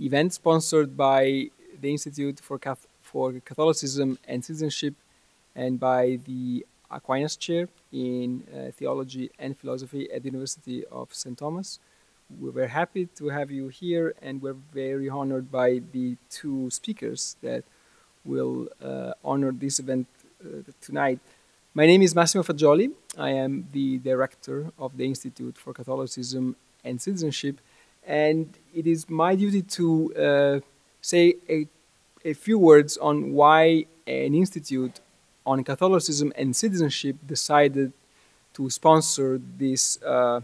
event sponsored by the Institute for, Cath for Catholicism and Citizenship and by the Aquinas Chair in uh, Theology and Philosophy at the University of St. Thomas. We're very happy to have you here, and we're very honored by the two speakers that will uh, honor this event uh, tonight. My name is Massimo Fagioli. I am the director of the Institute for Catholicism and Citizenship, and it is my duty to uh, say a, a few words on why an institute on Catholicism and citizenship decided to sponsor this uh,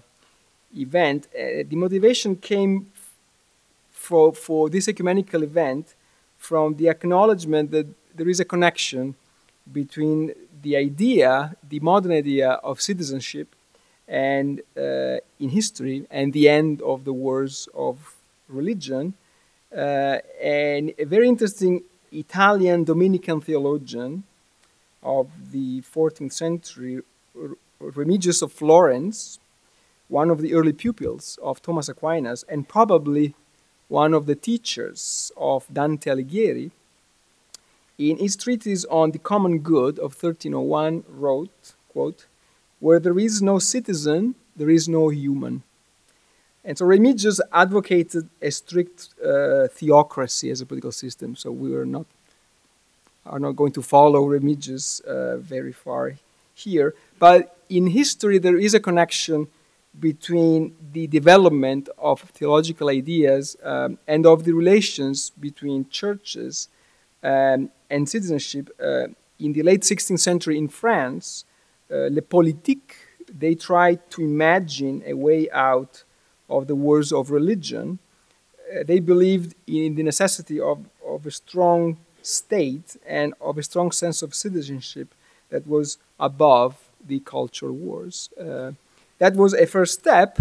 event. Uh, the motivation came for, for this ecumenical event from the acknowledgement that there is a connection between the idea, the modern idea of citizenship, and uh, in history, and the end of the wars of religion. Uh, and a very interesting Italian Dominican theologian of the 14th century, Remigius of Florence, one of the early pupils of Thomas Aquinas, and probably one of the teachers of Dante Alighieri, in his treatise on the common good of 1301 wrote, quote, where there is no citizen, there is no human. And so Remigius advocated a strict uh, theocracy as a political system. So we are not are not going to follow Remigius uh, very far here. But in history, there is a connection between the development of theological ideas um, and of the relations between churches um, and citizenship. Uh, in the late 16th century in France, uh, Le Politique, they tried to imagine a way out of the wars of religion. Uh, they believed in the necessity of, of a strong state and of a strong sense of citizenship that was above the cultural wars. Uh, that was a first step,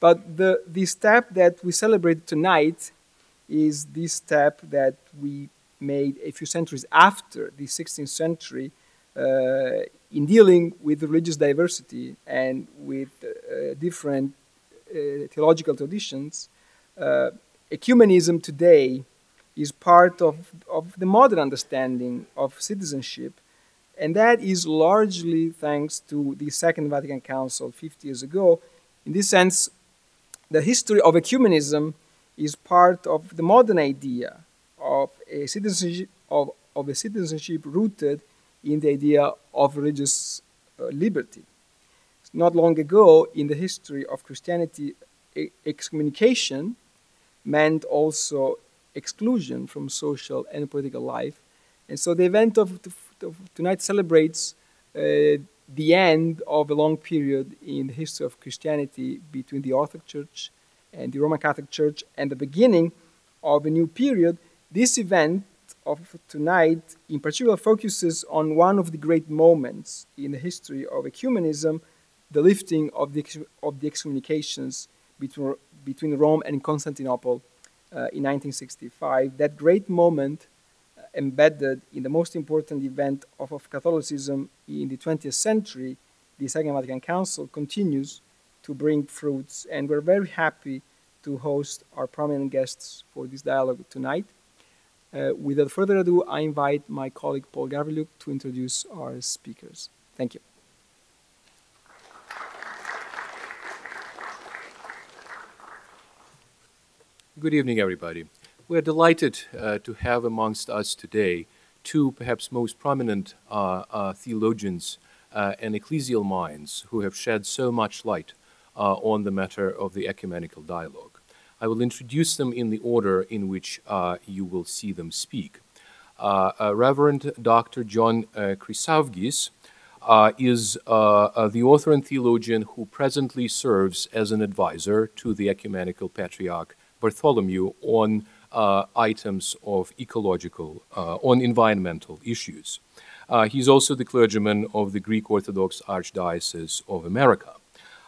but the, the step that we celebrate tonight is this step that we made a few centuries after the 16th century uh, in dealing with religious diversity and with uh, different uh, theological traditions. Uh, ecumenism today is part of, of the modern understanding of citizenship. And that is largely thanks to the Second Vatican Council 50 years ago. In this sense, the history of ecumenism is part of the modern idea of a citizenship, of, of a citizenship rooted in the idea of religious uh, liberty. Not long ago, in the history of Christianity, excommunication meant also exclusion from social and political life. And so the event of, tonight celebrates uh, the end of a long period in the history of Christianity between the Orthodox Church and the Roman Catholic Church and the beginning of a new period. This event of tonight in particular focuses on one of the great moments in the history of ecumenism, the lifting of the, of the excommunications between, between Rome and Constantinople uh, in 1965, that great moment uh, embedded in the most important event of, of Catholicism in the 20th century, the Second Vatican Council, continues to bring fruits, and we're very happy to host our prominent guests for this dialogue tonight. Uh, without further ado, I invite my colleague Paul Gavrilyuk to introduce our speakers. Thank you. Good evening, everybody. We're delighted uh, to have amongst us today two perhaps most prominent uh, uh, theologians uh, and ecclesial minds who have shed so much light uh, on the matter of the ecumenical dialogue. I will introduce them in the order in which uh, you will see them speak. Reverend Dr. John uh, Chryssavgis is the author and theologian who presently serves as an advisor to the Ecumenical Patriarch Bartholomew on uh, items of ecological, uh, on environmental issues. Uh, he's also the clergyman of the Greek Orthodox Archdiocese of America.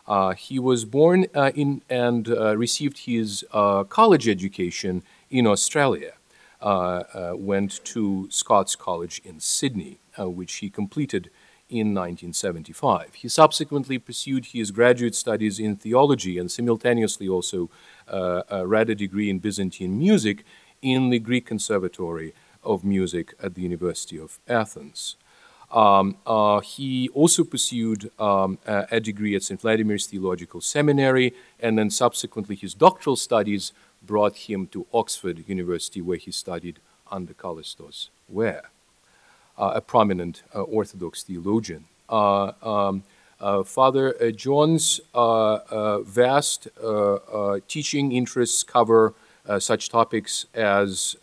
Uh, he was born uh, in and uh, received his college education in Australia. went to Scots College in Sydney, which he completed in 1975. He subsequently pursued his graduate studies in theology and simultaneously also read a degree in Byzantine music in the Greek Conservatory of Music at the University of Athens. Um, uh, he also pursued um, a, a, degree at St. Vladimir's Theological Seminary, and then subsequently his doctoral studies brought him to Oxford University, where he studied under Kallistos Ware, uh, a prominent uh, Orthodox theologian. Uh, um, uh, Father uh, John's vast teaching interests cover such topics as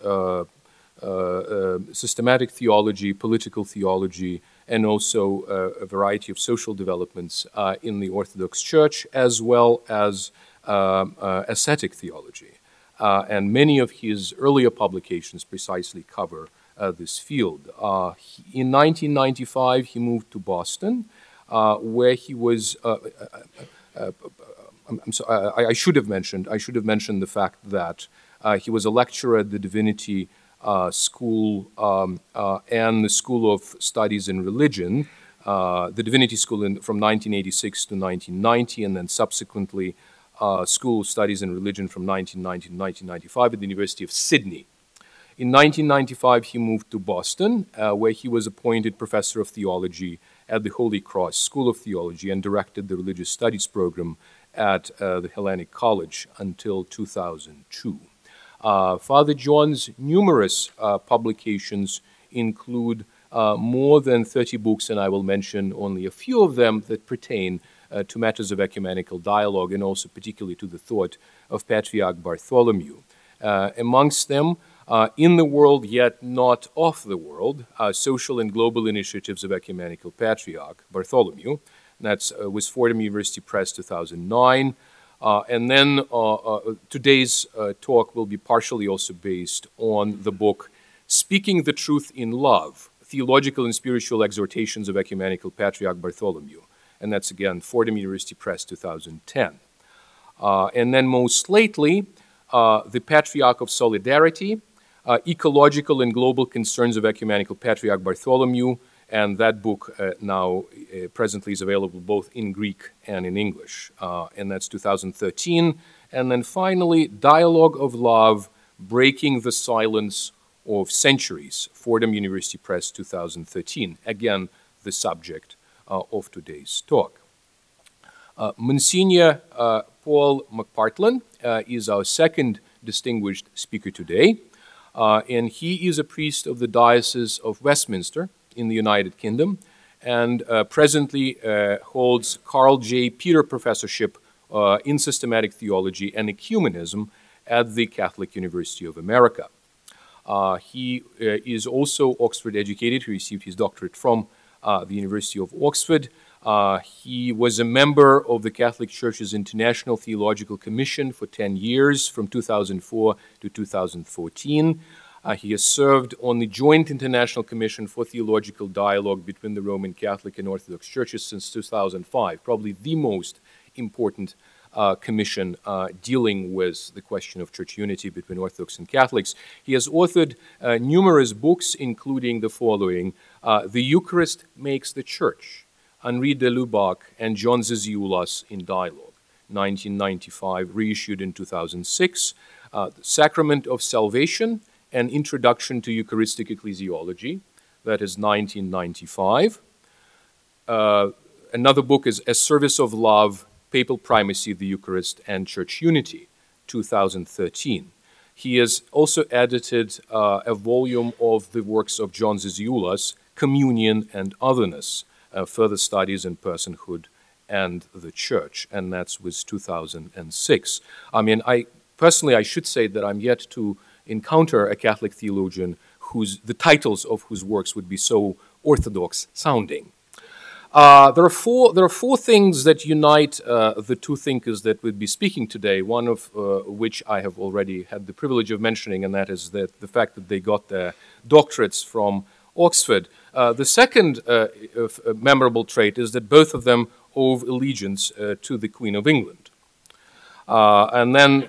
Uh, uh, systematic theology, political theology, and also uh, a variety of social developments uh, in the Orthodox Church, as well as uh, ascetic theology. and many of his earlier publications precisely cover this field. He, in 1995, he moved to Boston, where he was. I'm, sorry, I, I, should have mentioned. I should have mentioned the fact that uh, he was a lecturer at the Divinity uh, School um, uh, and the School of Studies in Religion, uh, the Divinity School in, from 1986 to 1990, and then subsequently School of Studies in Religion from 1990 to 1995 at the University of Sydney. In 1995, he moved to Boston, uh, where he was appointed professor of theology at the Holy Cross School of Theology and directed the religious studies program at uh, the Hellenic College until 2002. Uh, Father John's numerous uh, publications include uh, more than 30 books, and I will mention only a few of them that pertain uh, to matters of ecumenical dialogue and also particularly to the thought of Patriarch Bartholomew. Uh, amongst them, uh, in the world, yet not of the world, social and global initiatives of ecumenical patriarch Bartholomew. That's was Fordham University Press 2009. Uh, and then uh, uh, today's talk will be partially also based on the book Speaking the Truth in Love Theological and Spiritual Exhortations of Ecumenical Patriarch Bartholomew. And that's again Fordham University Press 2010. and then most lately, The Patriarch of Solidarity Ecological and Global Concerns of Ecumenical Patriarch Bartholomew and that book uh, now uh, presently is available both in Greek and in English, uh, and that's 2013. And then finally, Dialogue of Love Breaking the Silence of Centuries, Fordham University Press 2013. Again, the subject uh, of today's talk. Uh, Monsignor uh, Paul McPartlan is our second distinguished speaker today, and he is a priest of the Diocese of Westminster in the United Kingdom and uh, presently uh, holds Carl J. Peter Professorship uh, in Systematic Theology and Ecumenism at the Catholic University of America. Uh, he uh, is also Oxford educated. He received his doctorate from uh, the University of Oxford. he was a member of the Catholic Church's International Theological Commission for 10 years, from 2004 to 2014. Uh, he has served on the Joint International Commission for Theological Dialogue between the Roman Catholic and Orthodox Churches since 2005, probably the most important uh, commission uh, dealing with the question of church unity between Orthodox and Catholics. He has authored uh, numerous books, including the following uh, The Eucharist Makes the Church, Henri de Lubac and John Zizioulas in Dialogue, 1995, reissued in 2006. Uh, the Sacrament of Salvation, an Introduction to Eucharistic Ecclesiology, that is 1995. Uh, another book is A Service of Love, Papal Primacy the Eucharist and Church Unity, 2013. He has also edited uh, a volume of the works of John Zizioulas, Communion and Otherness, uh, Further Studies in Personhood and the Church, and that's was 2006. I mean, I personally, I should say that I'm yet to encounter a Catholic theologian whose, the titles of whose works would be so orthodox sounding. Uh, there, are four, there are four things that unite uh, the two thinkers that we'll be speaking today, one of uh, which I have already had the privilege of mentioning, and that is that the fact that they got their doctorates from Oxford. Uh, the second uh, memorable trait is that both of them owe allegiance uh, to the Queen of England. and then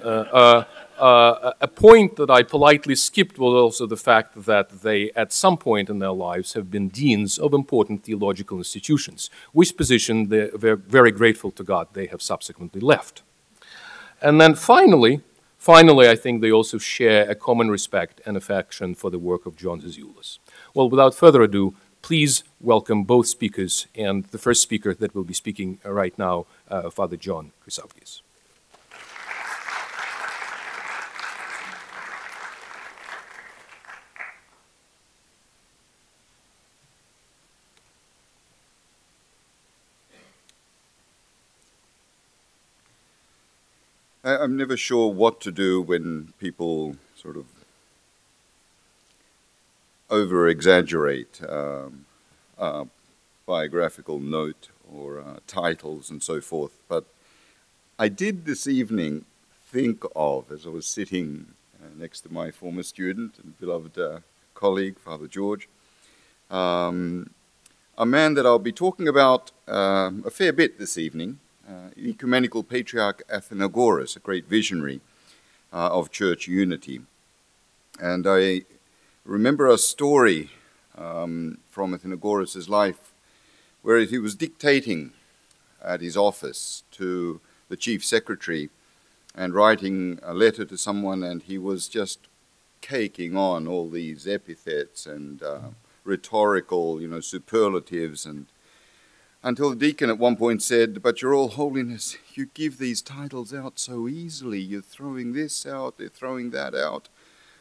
uh, a point that I politely skipped was also the fact that they, at some point in their lives, have been deans of important theological institutions, which position they're very grateful to God they have subsequently left. And then finally, Finally, I think they also share a common respect and affection for the work of John Zizioulas. Well, without further ado, please welcome both speakers, and the first speaker that will be speaking right now, uh, Father John Chryssavgis. I'm never sure what to do when people sort of over exaggerate um, a biographical note or uh, titles and so forth. But I did this evening think of, as I was sitting uh, next to my former student and beloved uh, colleague, Father George, um, a man that I'll be talking about um, a fair bit this evening uh, ecumenical patriarch Athenagoras, a great visionary uh, of church unity. And I remember a story um, from Athenagoras' life where he was dictating at his office to the chief secretary and writing a letter to someone, and he was just caking on all these epithets and uh, rhetorical, you know, superlatives and until the deacon at one point said, But your all holiness, you give these titles out so easily. You're throwing this out, they're throwing that out.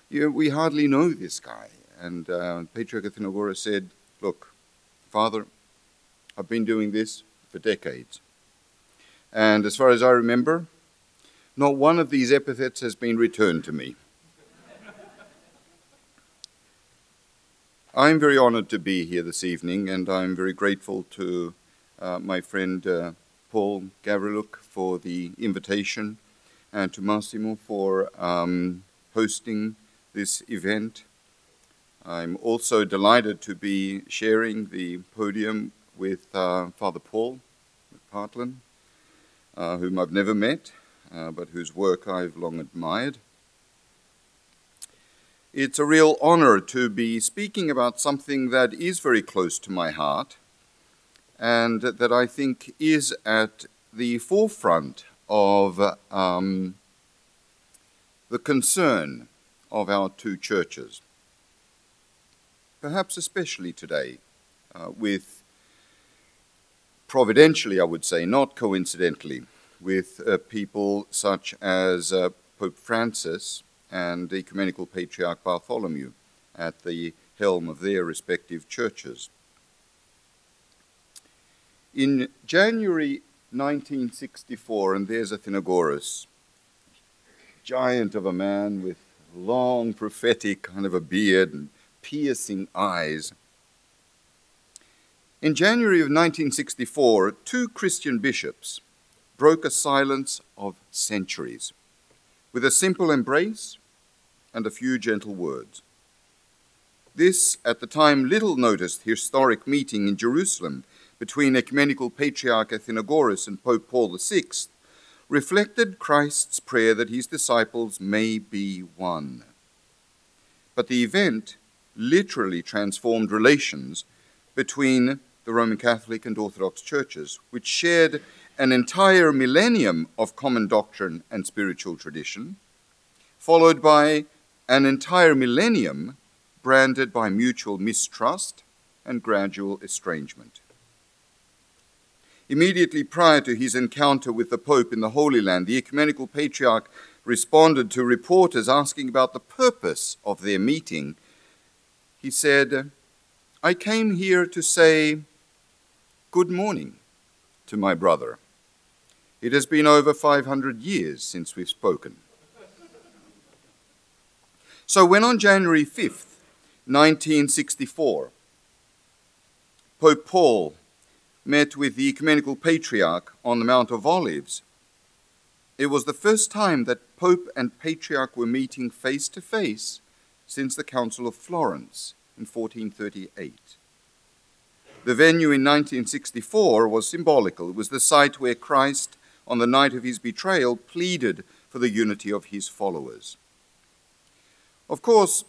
You, we hardly know this guy. And uh, Patriarch Athenagoras said, Look, Father, I've been doing this for decades. And as far as I remember, not one of these epithets has been returned to me. I'm very honored to be here this evening, and I'm very grateful to uh, my friend uh, Paul Gavrilyuk for the invitation and to Massimo for um, hosting this event. I'm also delighted to be sharing the podium with uh, Father Paul McPartlan, uh, whom I've never met, uh, but whose work I've long admired. It's a real honor to be speaking about something that is very close to my heart and that I think is at the forefront of um, the concern of our two churches. Perhaps especially today, uh, with providentially, I would say, not coincidentally, with uh, people such as uh, Pope Francis and Ecumenical Patriarch Bartholomew at the helm of their respective churches. In January 1964, and there's Athenagoras, giant of a man with long prophetic kind of a beard and piercing eyes. In January of 1964, two Christian bishops broke a silence of centuries with a simple embrace and a few gentle words. This, at the time little noticed historic meeting in Jerusalem between Ecumenical Patriarch Athenagoras and Pope Paul VI reflected Christ's prayer that his disciples may be one. But the event literally transformed relations between the Roman Catholic and Orthodox churches, which shared an entire millennium of common doctrine and spiritual tradition, followed by an entire millennium branded by mutual mistrust and gradual estrangement. Immediately prior to his encounter with the Pope in the Holy Land, the Ecumenical Patriarch responded to reporters asking about the purpose of their meeting. He said, I came here to say good morning to my brother. It has been over 500 years since we've spoken. So, when on January 5th, 1964, Pope Paul met with the Ecumenical Patriarch on the Mount of Olives. It was the first time that Pope and Patriarch were meeting face to face since the Council of Florence in 1438. The venue in 1964 was symbolical. It was the site where Christ, on the night of his betrayal, pleaded for the unity of his followers. Of course,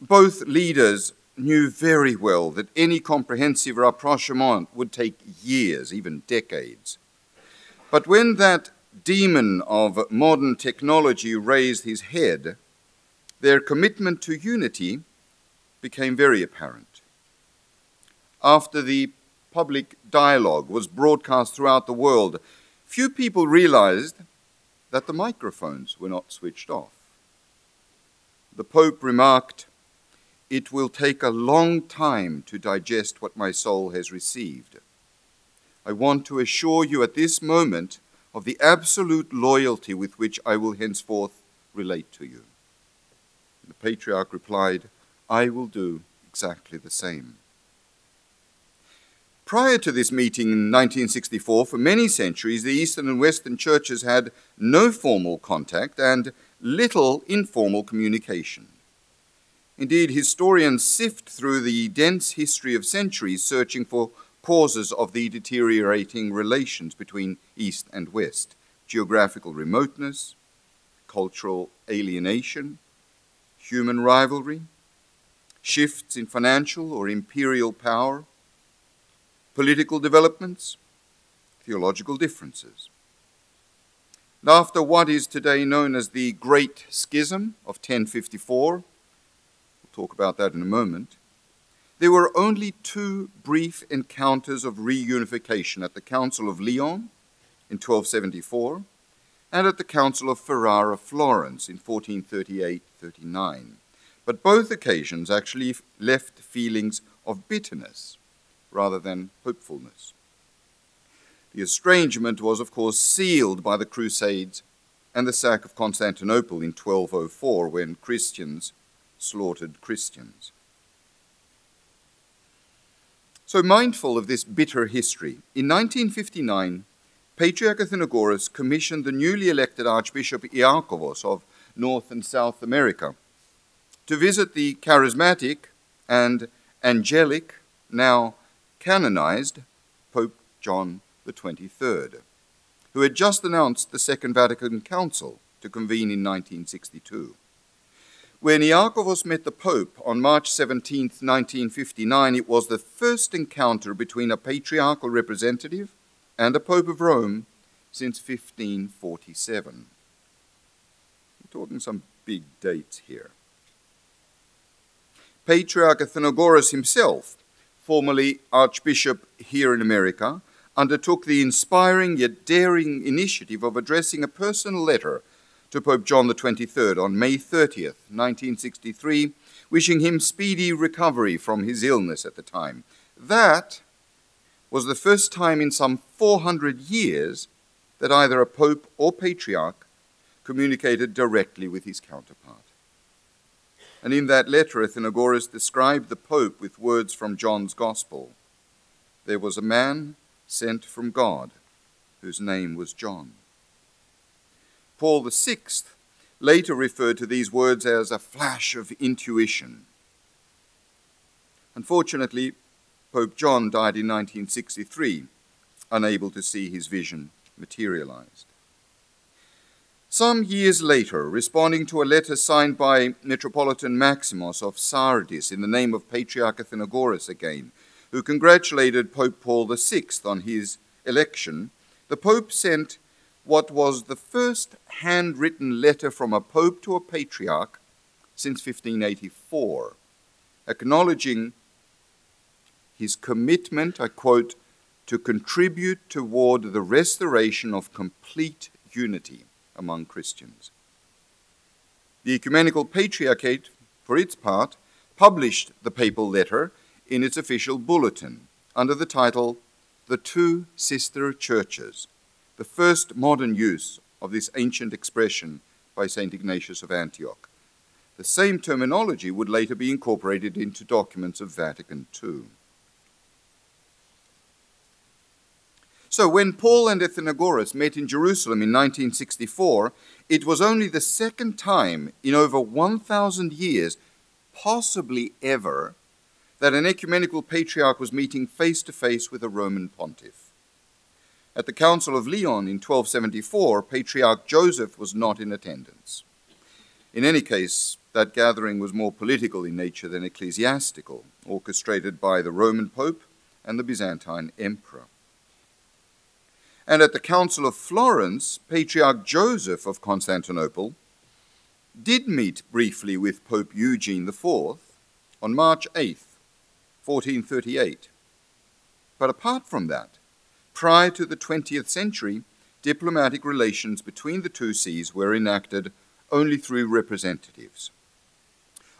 both leaders knew very well that any comprehensive rapprochement would take years, even decades. But when that demon of modern technology raised his head, their commitment to unity became very apparent. After the public dialogue was broadcast throughout the world, few people realized that the microphones were not switched off. The Pope remarked, It will take a long time to digest what my soul has received. I want to assure you at this moment of the absolute loyalty with which I will henceforth relate to you. The patriarch replied, I will do exactly the same. Prior to this meeting in 1964, for many centuries, the Eastern and Western churches had no formal contact and little informal communication. Indeed, historians sift through the dense history of centuries searching for causes of the deteriorating relations between East and West geographical remoteness, cultural alienation, human rivalry, shifts in financial or imperial power, political developments, theological differences. And after what is today known as the Great Schism of 1054, we'll talk about that in a moment, there were only two brief encounters of reunification at the Council of Lyon in 1274 and at the Council of Ferrara, Florence in 1438 39. But both occasions actually left feelings of bitterness rather than hopefulness. The estrangement was, of course, sealed by the Crusades and the sack of Constantinople in 1204 when Christians slaughtered Christians. So, mindful of this bitter history, in 1959, Patriarch Athenagoras commissioned the newly elected Archbishop Iakovos of North and South America to visit the charismatic and angelic, now canonized, Pope John XXIII, who had just announced the Second Vatican Council to convene in 1962. When Iakovos met the Pope on March 17, 1959, it was the first encounter between a patriarchal representative and a Pope of Rome since 1547. We're talking some big dates here. Patriarch Athenagoras himself, formerly Archbishop here in America, undertook the inspiring yet daring initiative of addressing a personal letter to Pope John XXIII on May 30th, 1963, wishing him speedy recovery from his illness at the time. That was the first time in some 400 years that either a pope or patriarch communicated directly with his counterpart. And in that letter, Athenagoras described the pope with words from John's Gospel There was a man sent from God whose name was John. Paul VI later referred to these words as a flash of intuition. Unfortunately, Pope John died in 1963, unable to see his vision materialized. Some years later, responding to a letter signed by Metropolitan Maximus of Sardis in the name of Patriarch Athenagoras again, who congratulated Pope Paul VI on his election, the Pope sent what was the first handwritten letter from a pope to a patriarch since 1584, acknowledging his commitment, I quote, to contribute toward the restoration of complete unity among Christians. The Ecumenical Patriarchate, for its part, published the papal letter in its official bulletin under the title The Two Sister Churches the first modern use of this ancient expression by St. Ignatius of Antioch. The same terminology would later be incorporated into documents of Vatican II. So, when Paul and Athenagoras met in Jerusalem in 1964, it was only the second time in over 1,000 years, possibly ever, that an ecumenical patriarch was meeting face to face with a Roman pontiff. At the Council of Lyon in 1274, Patriarch Joseph was not in attendance. In any case, that gathering was more political in nature than ecclesiastical, orchestrated by the Roman Pope and the Byzantine Emperor. And at the Council of Florence, Patriarch Joseph of Constantinople did meet briefly with Pope Eugene IV on March 8, 1438. But apart from that, prior to the 20th century, diplomatic relations between the two sees were enacted only through representatives.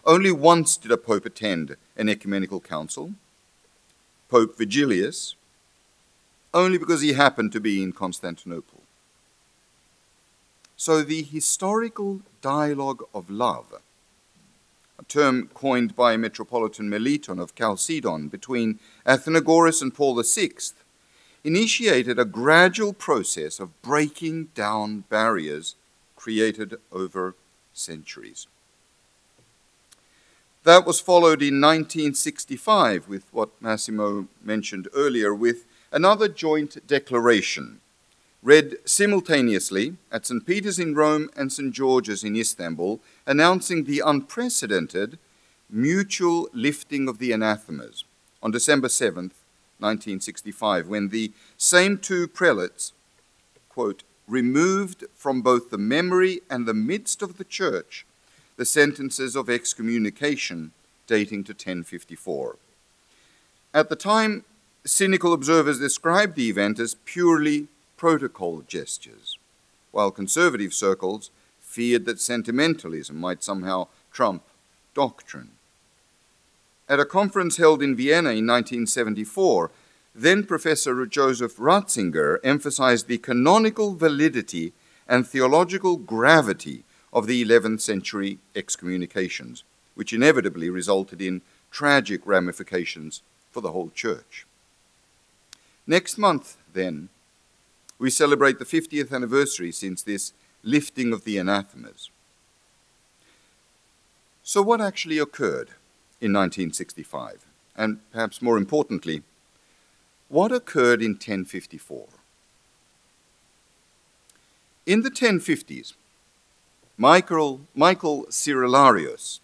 Only once did a pope attend an ecumenical council, Pope Vigilius, only because he happened to be in Constantinople. So the historical dialogue of love, a term coined by Metropolitan Meliton of Chalcedon between Athenagoras and Paul VI, initiated a gradual process of breaking down barriers created over centuries. That was followed in 1965 with what Massimo mentioned earlier, with another joint declaration read simultaneously at St. Peter's in Rome and St. George's in Istanbul, announcing the unprecedented mutual lifting of the anathemas on December 7th, 1965, when the same two prelates, quote, removed from both the memory and the midst of the church the sentences of excommunication dating to 1054. At the time, cynical observers described the event as purely protocol gestures, while conservative circles feared that sentimentalism might somehow trump doctrine. At a conference held in Vienna in 1974, then Professor Joseph Ratzinger emphasized the canonical validity and theological gravity of the 11th century excommunications, which inevitably resulted in tragic ramifications for the whole church. Next month, then, we celebrate the 50th anniversary since this lifting of the anathemas. So, what actually occurred in 1965? And perhaps more importantly, what occurred in 1054? In the 1050s, Michael, Michael Cerularius,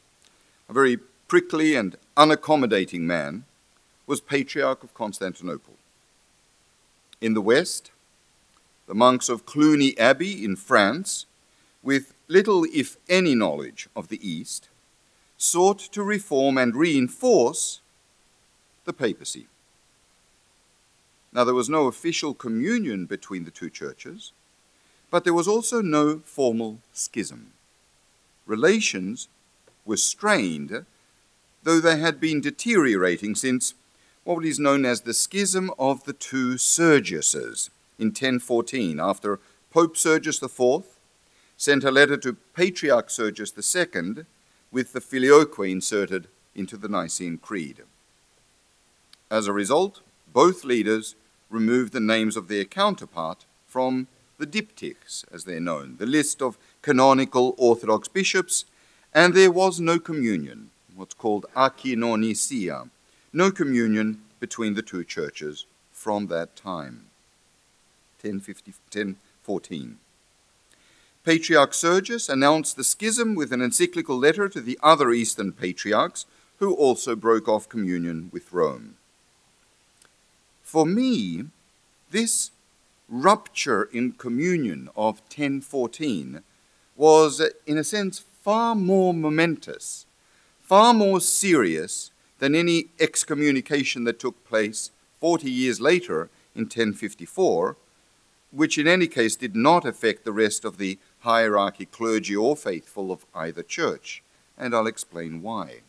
a very prickly and unaccommodating man, was Patriarch of Constantinople. In the West, the monks of Cluny Abbey in France, with little, if any, knowledge of the East, sought to reform and reinforce the papacy. Now, there was no official communion between the two churches, but there was also no formal schism. Relations were strained, though they had been deteriorating since what is known as the Schism of the Two Sergiuses in 1014, after Pope Sergius IV sent a letter to Patriarch Sergius II with the Filioque inserted into the Nicene Creed. As a result, both leaders removed the names of their counterpart from the diptychs, as they're known, the list of canonical Orthodox bishops, and there was no communion, what's called akoinonesia, no communion between the two churches from that time. 1050, 1014. Patriarch Sergius announced the schism with an encyclical letter to the other Eastern patriarchs, who also broke off communion with Rome. For me, this rupture in communion of 1014 was, in a sense, far more momentous, far more serious than any excommunication that took place 40 years later in 1054, which in any case did not affect the rest of the hierarchy, clergy, or faithful of either church. And I'll explain why.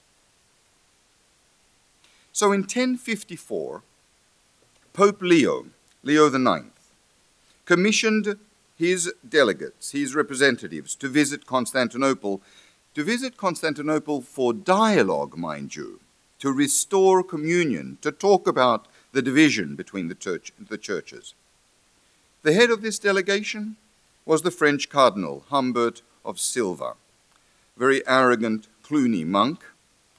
So in 1054, Pope Leo, Leo IX, commissioned his delegates, his representatives, to visit Constantinople, to visit Constantinople for dialogue, mind you, to restore communion, to talk about the division between the, church, the churches. The head of this delegation was the French cardinal, Humbert of Silva, a very arrogant Cluny monk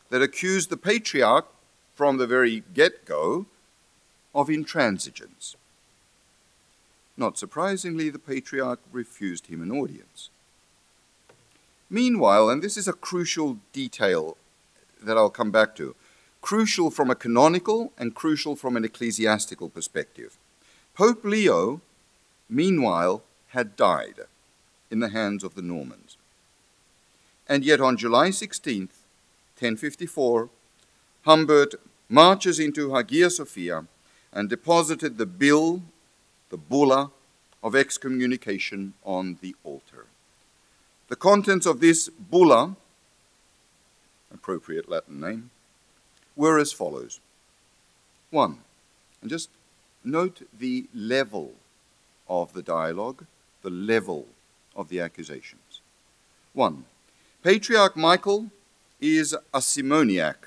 that accused the patriarch from the very get go of intransigence. Not surprisingly, the patriarch refused him an audience. Meanwhile, and this is a crucial detail that I'll come back to, crucial from a canonical and crucial from an ecclesiastical perspective, Pope Leo meanwhile, had died in the hands of the Normans. And yet on July 16th, 1054, Humbert marches into Hagia Sophia and deposited the bill, the bulla, of excommunication on the altar. The contents of this bulla, appropriate Latin name, were as follows. One, and just note the level of the dialogue, the level of the accusations. One, Patriarch Michael is a simoniac.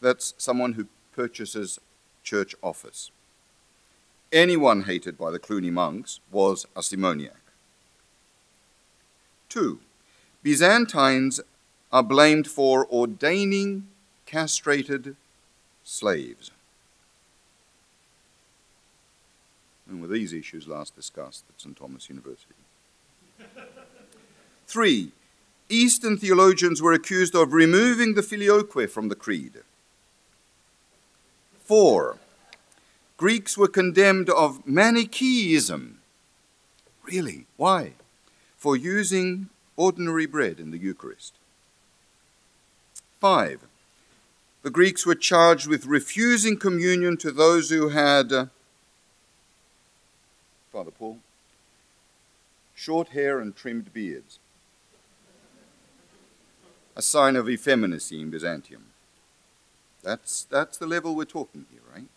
That's someone who purchases church office. Anyone hated by the Cluny monks was a simoniac. Two, Byzantines are blamed for ordaining castrated slaves. And were these issues last discussed at St. Thomas University? Three, Eastern theologians were accused of removing the filioque from the creed. Four, Greeks were condemned of Manichaeism. Really? Why? For using ordinary bread in the Eucharist. Five, the Greeks were charged with refusing communion to those who had, uh, Father Paul, short hair and trimmed beards, a sign of effeminacy in Byzantium. That's, that's the level we're talking here, right?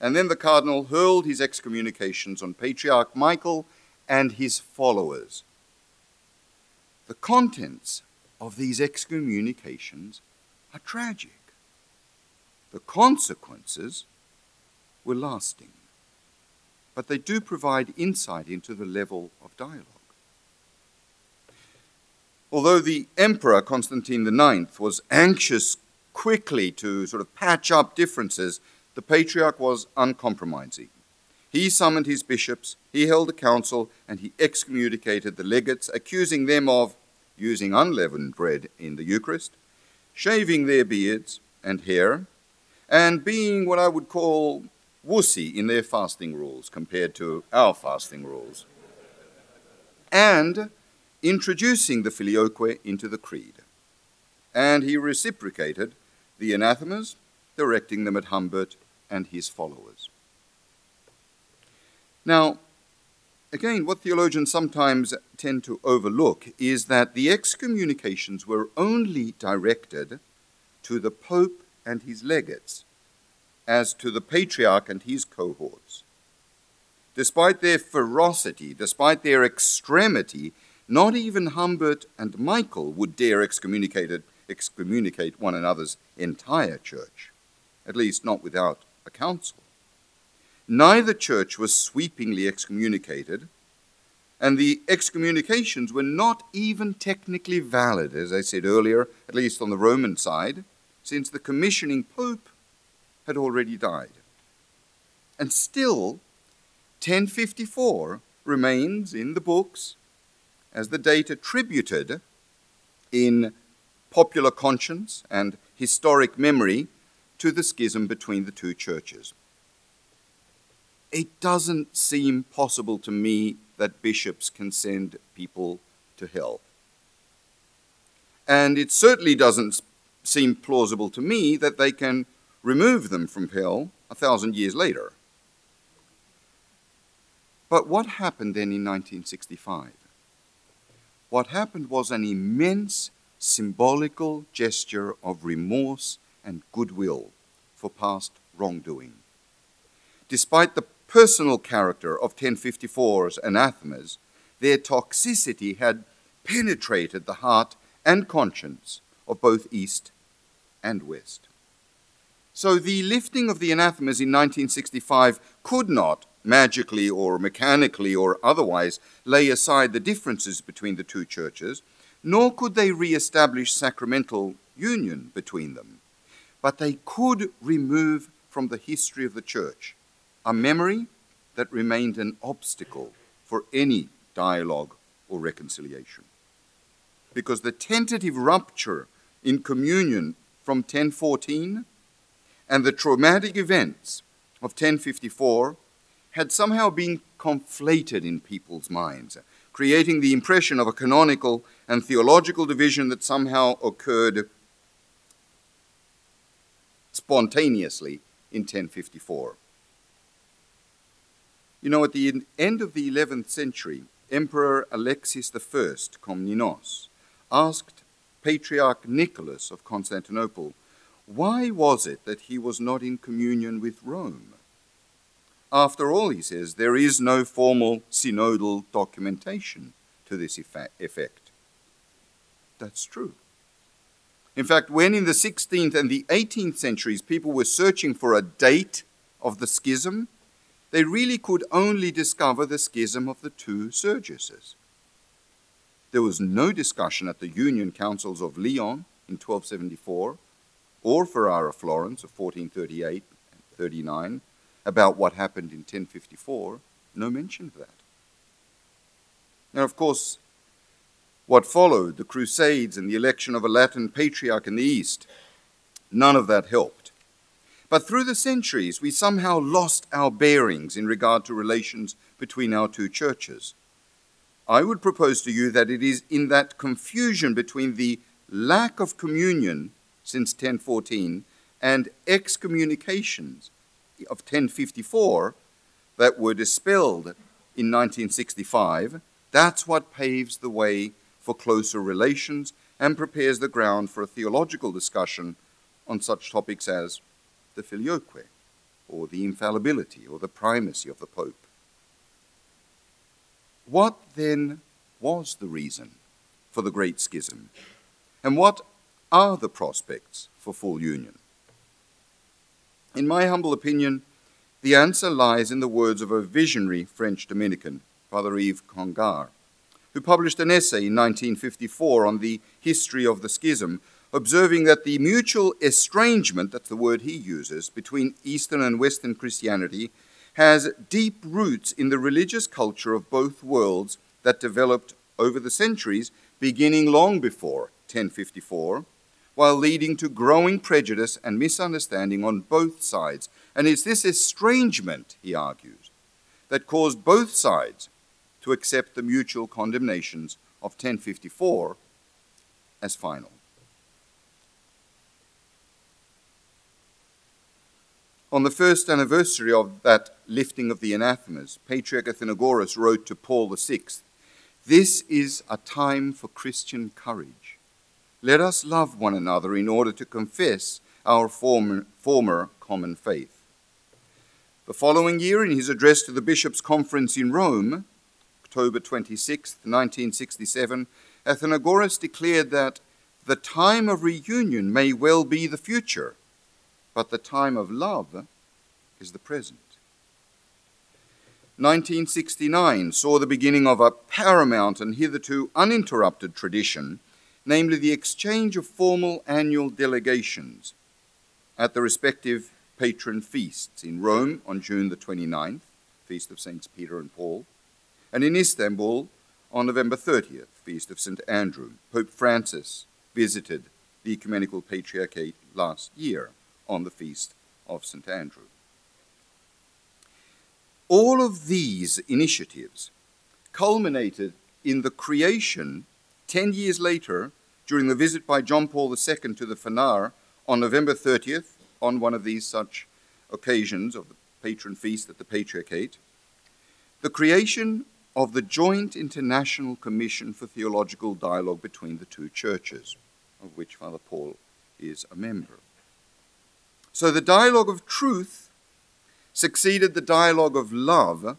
And then the cardinal hurled his excommunications on Patriarch Michael and his followers. The contents of these excommunications are tragic. The consequences were lasting, but they do provide insight into the level of dialogue. Although the Emperor Constantine IX was anxious quickly to sort of patch up differences, the Patriarch was uncompromising. He summoned his bishops, he held a council, and he excommunicated the legates, accusing them of using unleavened bread in the Eucharist, shaving their beards and hair, and being what I would call wussy in their fasting rules compared to our fasting rules, and introducing the filioque into the creed. And he reciprocated the anathemas, directing them at Humbert and his followers. Now, again, what theologians sometimes tend to overlook is that the excommunications were only directed to the Pope and his legates, as to the Patriarch and his cohorts. Despite their ferocity, despite their extremity, not even Humbert and Michael would dare excommunicate, excommunicate one another's entire church, at least not without a council. Neither church was sweepingly excommunicated, and the excommunications were not even technically valid, as I said earlier, at least on the Roman side, since the commissioning pope had already died. And still, 1054 remains in the books as the date attributed in popular conscience and historic memory to the schism between the two churches. It doesn't seem possible to me that bishops can send people to hell. And it certainly doesn't seem plausible to me that they can remove them from hell a thousand years later. But what happened then in 1965? What happened was an immense symbolical gesture of remorse and goodwill for past wrongdoing. Despite the personal character of 1054's anathemas, their toxicity had penetrated the heart and conscience of both East and West. So the lifting of the anathemas in 1965 could not magically or mechanically or otherwise lay aside the differences between the two churches, nor could they re establish sacramental union between them. But they could remove from the history of the church a memory that remained an obstacle for any dialogue or reconciliation. Because the tentative rupture in communion from 1014 and the traumatic events of 1054 had somehow been conflated in people's minds, creating the impression of a canonical and theological division that somehow occurred spontaneously in 1054. You know, at the end of the 11th century, Emperor Alexis I Komnenos asked Patriarch Nicholas of Constantinople why was it that he was not in communion with Rome? After all, he says, there is no formal synodal documentation to this effect. That's true. In fact, when in the 16th and the 18th centuries people were searching for a date of the schism, they really could only discover the schism of the two Sergiuses. There was no discussion at the Union Councils of Lyon in 1274 or Ferrara Florence of 1438 and 39 about what happened in 1054, no mention of that. Now, of course, what followed, the Crusades and the election of a Latin patriarch in the East, none of that helped. But through the centuries, we somehow lost our bearings in regard to relations between our two churches. I would propose to you that it is in that confusion between the lack of communion since 1014 and excommunications of 1054 that were dispelled in 1965, that's what paves the way for closer relations and prepares the ground for a theological discussion on such topics as the filioque, or the infallibility, or the primacy of the Pope. What then was the reason for the Great Schism? And what are the prospects for full union? In my humble opinion, the answer lies in the words of a visionary French Dominican, Father Yves Congar, who published an essay in 1954 on the history of the schism, observing that the mutual estrangement, that's the word he uses, between Eastern and Western Christianity has deep roots in the religious culture of both worlds that developed over the centuries, beginning long before 1054 while leading to growing prejudice and misunderstanding on both sides. And it's this estrangement, he argues, that caused both sides to accept the mutual condemnations of 1054 as final. On the first anniversary of that lifting of the anathemas, Patriarch Athenagoras wrote to Paul VI This is a time for Christian courage let us love one another in order to confess our former, former common faith. The following year, in his address to the Bishops' Conference in Rome, October 26, 1967, Athenagoras declared that the time of reunion may well be the future, but the time of love is the present. 1969 saw the beginning of a paramount and hitherto uninterrupted tradition namely the exchange of formal annual delegations at the respective patron feasts in Rome on June the 29th, feast of Saints Peter and Paul, and in Istanbul on November 30th, feast of St. Andrew. Pope Francis visited the Ecumenical Patriarchate last year on the feast of St. Andrew. All of these initiatives culminated in the creation Ten years later, during the visit by John Paul II to the Phanar on November 30th, on one of these such occasions of the patron feast at the Patriarchate, the creation of the Joint International Commission for Theological Dialogue between the two churches, of which Father Paul is a member. So the dialogue of truth succeeded the dialogue of love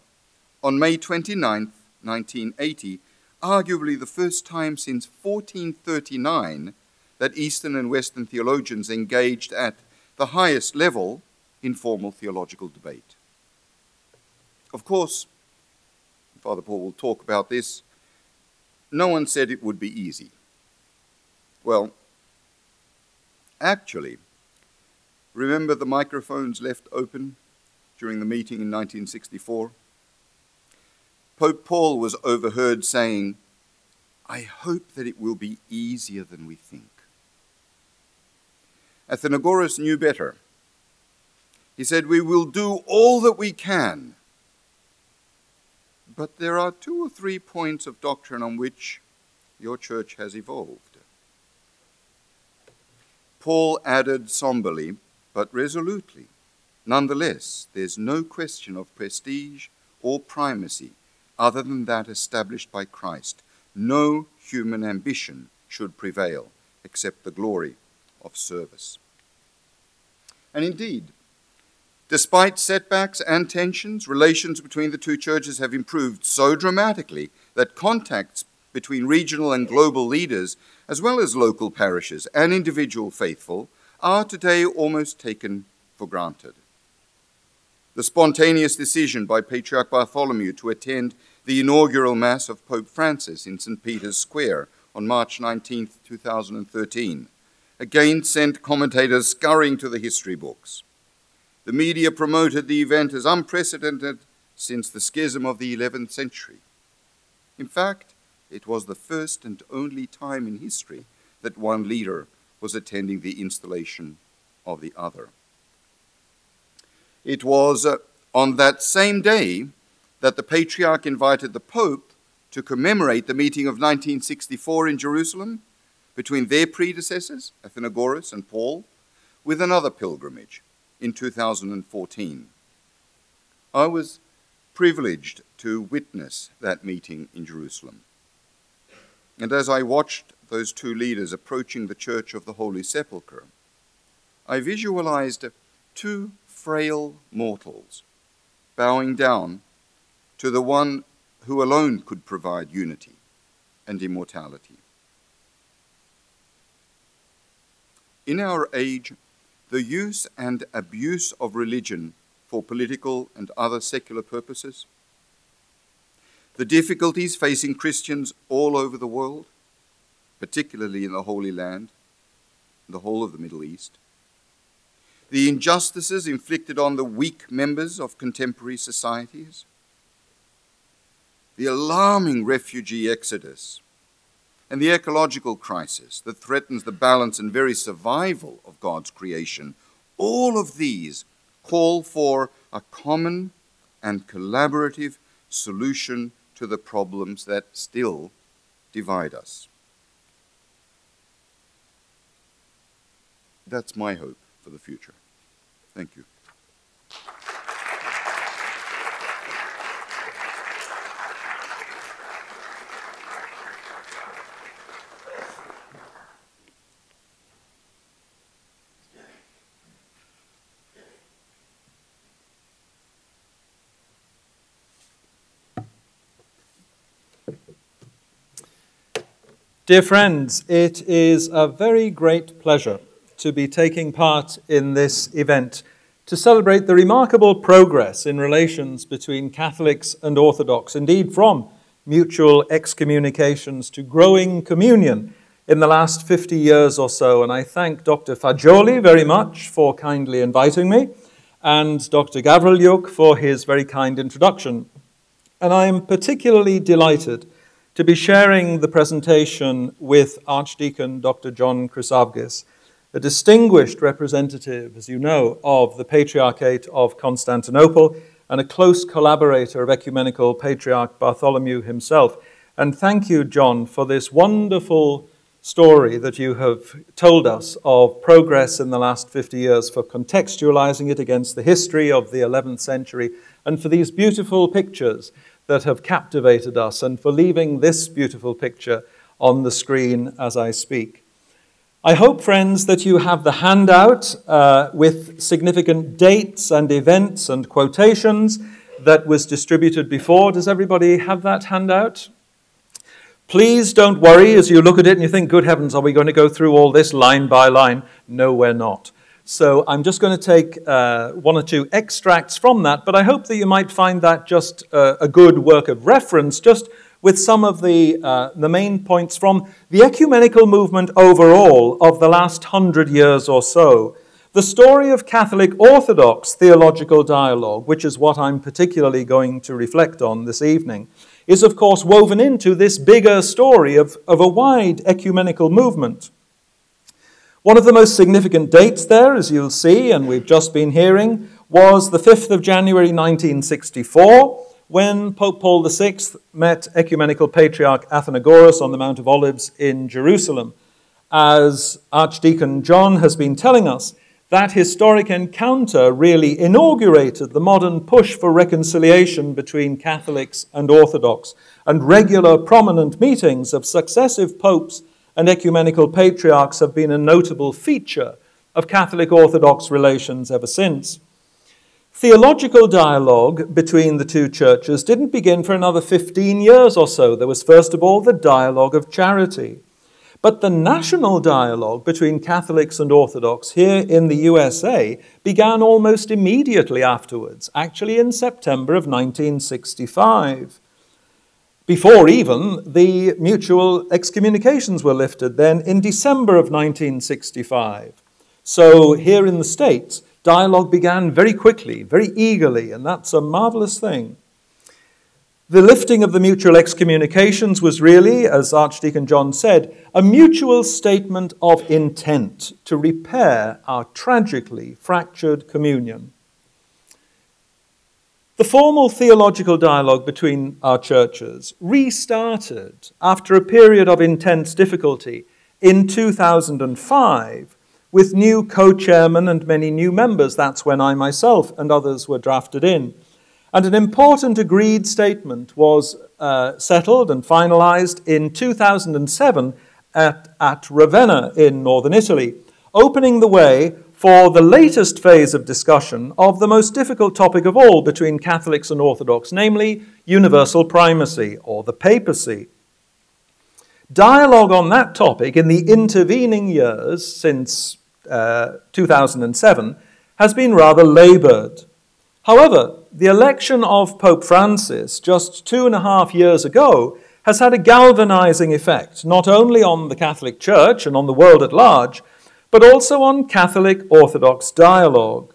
on May 29, 1980, arguably the first time since 1439 that Eastern and Western theologians engaged at the highest level in formal theological debate. Of course, Father Paul will talk about this, no one said it would be easy. Well, actually, remember the microphones left open during the meeting in 1964? Pope Paul was overheard saying, I hope that it will be easier than we think. Athenagoras knew better. He said, We will do all that we can but there are two or three points of doctrine on which your church has evolved. Paul added somberly, but resolutely, nonetheless, there's no question of prestige or primacy other than that established by Christ. No human ambition should prevail except the glory of service. And indeed, despite setbacks and tensions, relations between the two churches have improved so dramatically that contacts between regional and global leaders, as well as local parishes and individual faithful, are today almost taken for granted. The spontaneous decision by Patriarch Bartholomew to attend the inaugural Mass of Pope Francis in St. Peter's Square on March 19, 2013, again sent commentators scurrying to the history books. The media promoted the event as unprecedented since the schism of the 11th century. In fact, it was the first and only time in history that one leader was attending the installation of the other. It was uh, on that same day that the Patriarch invited the Pope to commemorate the meeting of 1964 in Jerusalem between their predecessors, Athenagoras and Paul, with another pilgrimage in 2014. I was privileged to witness that meeting in Jerusalem. And as I watched those two leaders approaching the Church of the Holy Sepulchre, I visualized two frail mortals bowing down to the one who alone could provide unity and immortality. In our age, the use and abuse of religion for political and other secular purposes, the difficulties facing Christians all over the world, particularly in the Holy Land, the whole of the Middle East, the injustices inflicted on the weak members of contemporary societies, the alarming refugee exodus, and the ecological crisis that threatens the balance and very survival of God's creation, all of these call for a common and collaborative solution to the problems that still divide us. That's my hope for the future. Thank you. Dear friends, it is a very great pleasure to be taking part in this event to celebrate the remarkable progress in relations between Catholics and Orthodox, indeed, from mutual excommunications to growing communion in the last 50 years or so. And I thank Dr. Faggioli very much for kindly inviting me, and Dr. Gavrilyuk for his very kind introduction. And I am particularly delighted to be sharing the presentation with Archdeacon Dr. John Chryssavgis, a distinguished representative, as you know, of the Patriarchate of Constantinople and a close collaborator of Ecumenical Patriarch Bartholomew himself. And thank you, John, for this wonderful story that you have told us of progress in the last 50 years, for contextualizing it against the history of the 11th century, and for these beautiful pictures that have captivated us and for leaving this beautiful picture on the screen as I speak. I hope, friends, that you have the handout uh, with significant dates and events and quotations that was distributed before. Does everybody have that handout? Please don't worry as you look at it and you think, good heavens, are we going to go through all this line by line? No, we're not. So I'm just going to take uh, one or two extracts from that, but I hope that you might find that just uh, a good work of reference, just with some of the, uh, the main points from the ecumenical movement overall of the last hundred years or so. The story of Catholic Orthodox theological dialogue, which is what I'm particularly going to reflect on this evening, is of course woven into this bigger story of, of a wide ecumenical movement. One of the most significant dates there, as you'll see, and we've just been hearing, was the 5th of January 1964, when Pope Paul VI met Ecumenical Patriarch Athenagoras on the Mount of Olives in Jerusalem. As Archdeacon John has been telling us, that historic encounter really inaugurated the modern push for reconciliation between Catholics and Orthodox, and regular prominent meetings of successive popes and ecumenical patriarchs have been a notable feature of Catholic Orthodox relations ever since. Theological dialogue between the two churches didn't begin for another 15 years or so. There was, first of all, the dialogue of charity. But the national dialogue between Catholics and Orthodox here in the USA began almost immediately afterwards, actually in September of 1965. Before even the mutual excommunications were lifted, then in December of 1965. So here in the States, dialogue began very quickly, very eagerly, and that's a marvelous thing. The lifting of the mutual excommunications was really, as Archdeacon John said, a mutual statement of intent to repair our tragically fractured communion. The formal theological dialogue between our churches restarted after a period of intense difficulty in 2005 with new co chairmen and many new members. That's when I myself and others were drafted in. And an important agreed statement was uh, settled and finalized in 2007 at, at Ravenna in northern Italy, opening the way for the latest phase of discussion of the most difficult topic of all between Catholics and Orthodox, namely universal primacy or the papacy. Dialogue on that topic in the intervening years since uh, 2007 has been rather labored. However, the election of Pope Francis just two and a half years ago has had a galvanizing effect, not only on the Catholic Church and on the world at large, but also on Catholic Orthodox dialogue.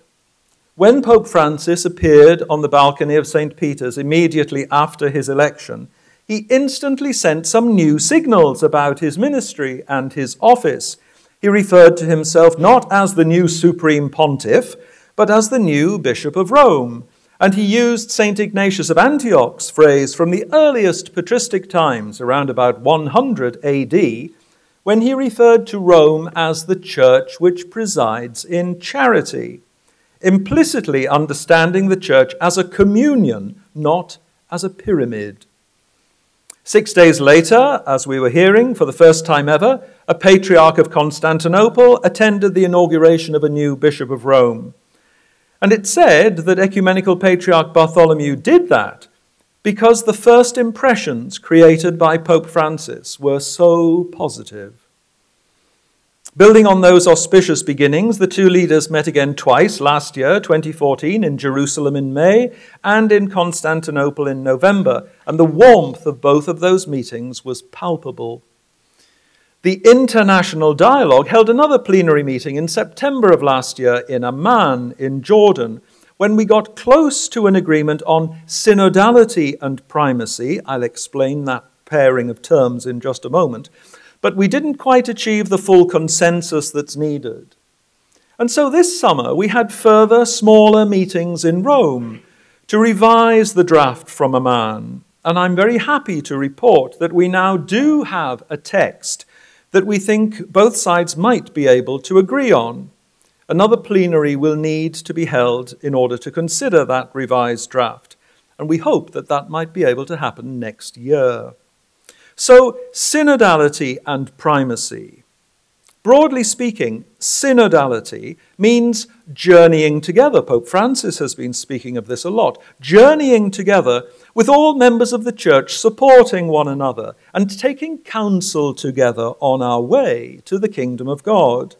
When Pope Francis appeared on the balcony of St. Peter's immediately after his election, he instantly sent some new signals about his ministry and his office. He referred to himself not as the new supreme pontiff, but as the new Bishop of Rome. And he used St. Ignatius of Antioch's phrase from the earliest patristic times, around about 100 AD, when he referred to Rome as the church which presides in charity, implicitly understanding the church as a communion, not as a pyramid. Six days later, as we were hearing for the first time ever, a patriarch of Constantinople attended the inauguration of a new bishop of Rome. And it said that Ecumenical Patriarch Bartholomew did that because the first impressions created by Pope Francis were so positive. Building on those auspicious beginnings, the two leaders met again twice last year, 2014, in Jerusalem in May and in Constantinople in November, and the warmth of both of those meetings was palpable. The International Dialogue held another plenary meeting in September of last year in Amman, in Jordan, when we got close to an agreement on synodality and primacy. I'll explain that pairing of terms in just a moment. But we didn't quite achieve the full consensus that's needed. And so this summer we had further smaller meetings in Rome to revise the draft from Amman. And I'm very happy to report that we now do have a text that we think both sides might be able to agree on. Another plenary will need to be held in order to consider that revised draft, and we hope that that might be able to happen next year. So, synodality and primacy. Broadly speaking, synodality means journeying together. Pope Francis has been speaking of this a lot. Journeying together with all members of the church supporting one another and taking counsel together on our way to the kingdom of God.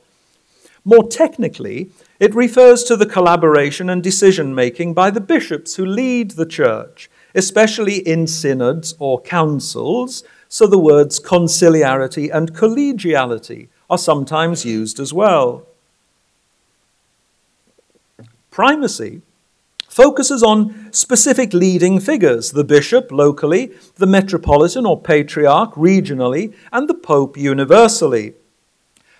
More technically, it refers to the collaboration and decision making by the bishops who lead the church, especially in synods or councils, so the words conciliarity and collegiality are sometimes used as well. Primacy focuses on specific leading figures the bishop locally, the metropolitan or patriarch regionally, and the pope universally.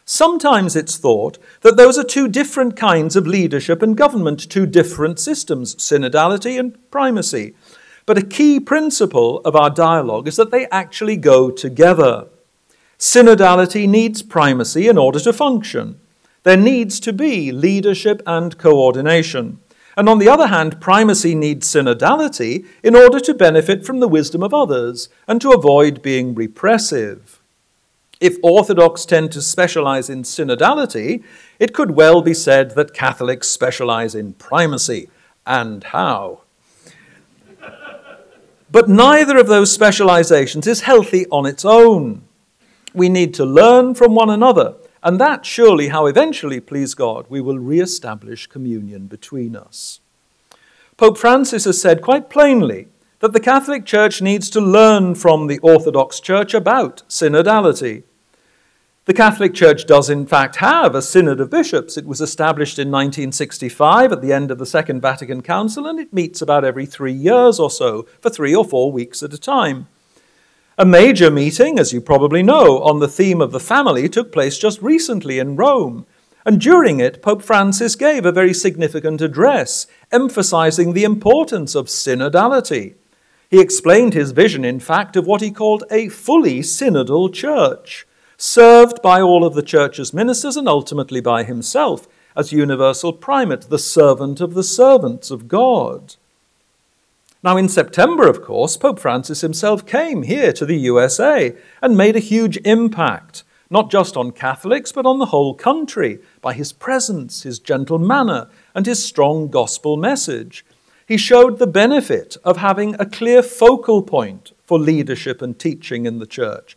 Sometimes it's thought that those are two different kinds of leadership and government, two different systems, synodality and primacy. But a key principle of our dialogue is that they actually go together. Synodality needs primacy in order to function. There needs to be leadership and coordination. And on the other hand, primacy needs synodality in order to benefit from the wisdom of others and to avoid being repressive. If Orthodox tend to specialize in synodality, it could well be said that Catholics specialize in primacy. And how? But neither of those specializations is healthy on its own. We need to learn from one another, and that's surely how eventually, please God, we will re-establish communion between us. Pope Francis has said quite plainly that the Catholic Church needs to learn from the Orthodox Church about synodality. The Catholic Church does, in fact, have a synod of bishops. It was established in 1965 at the end of the Second Vatican Council, and it meets about every three years or so for three or four weeks at a time. A major meeting, as you probably know, on the theme of the family took place just recently in Rome. And during it, Pope Francis gave a very significant address, emphasizing the importance of synodality. He explained his vision, in fact, of what he called a fully synodal church, served by all of the church's ministers and ultimately by himself as universal primate, the servant of the servants of God. Now, in September, of course, Pope Francis himself came here to the USA and made a huge impact, not just on Catholics, but on the whole country, by his presence, his gentle manner, and his strong gospel message. He showed the benefit of having a clear focal point for leadership and teaching in the church.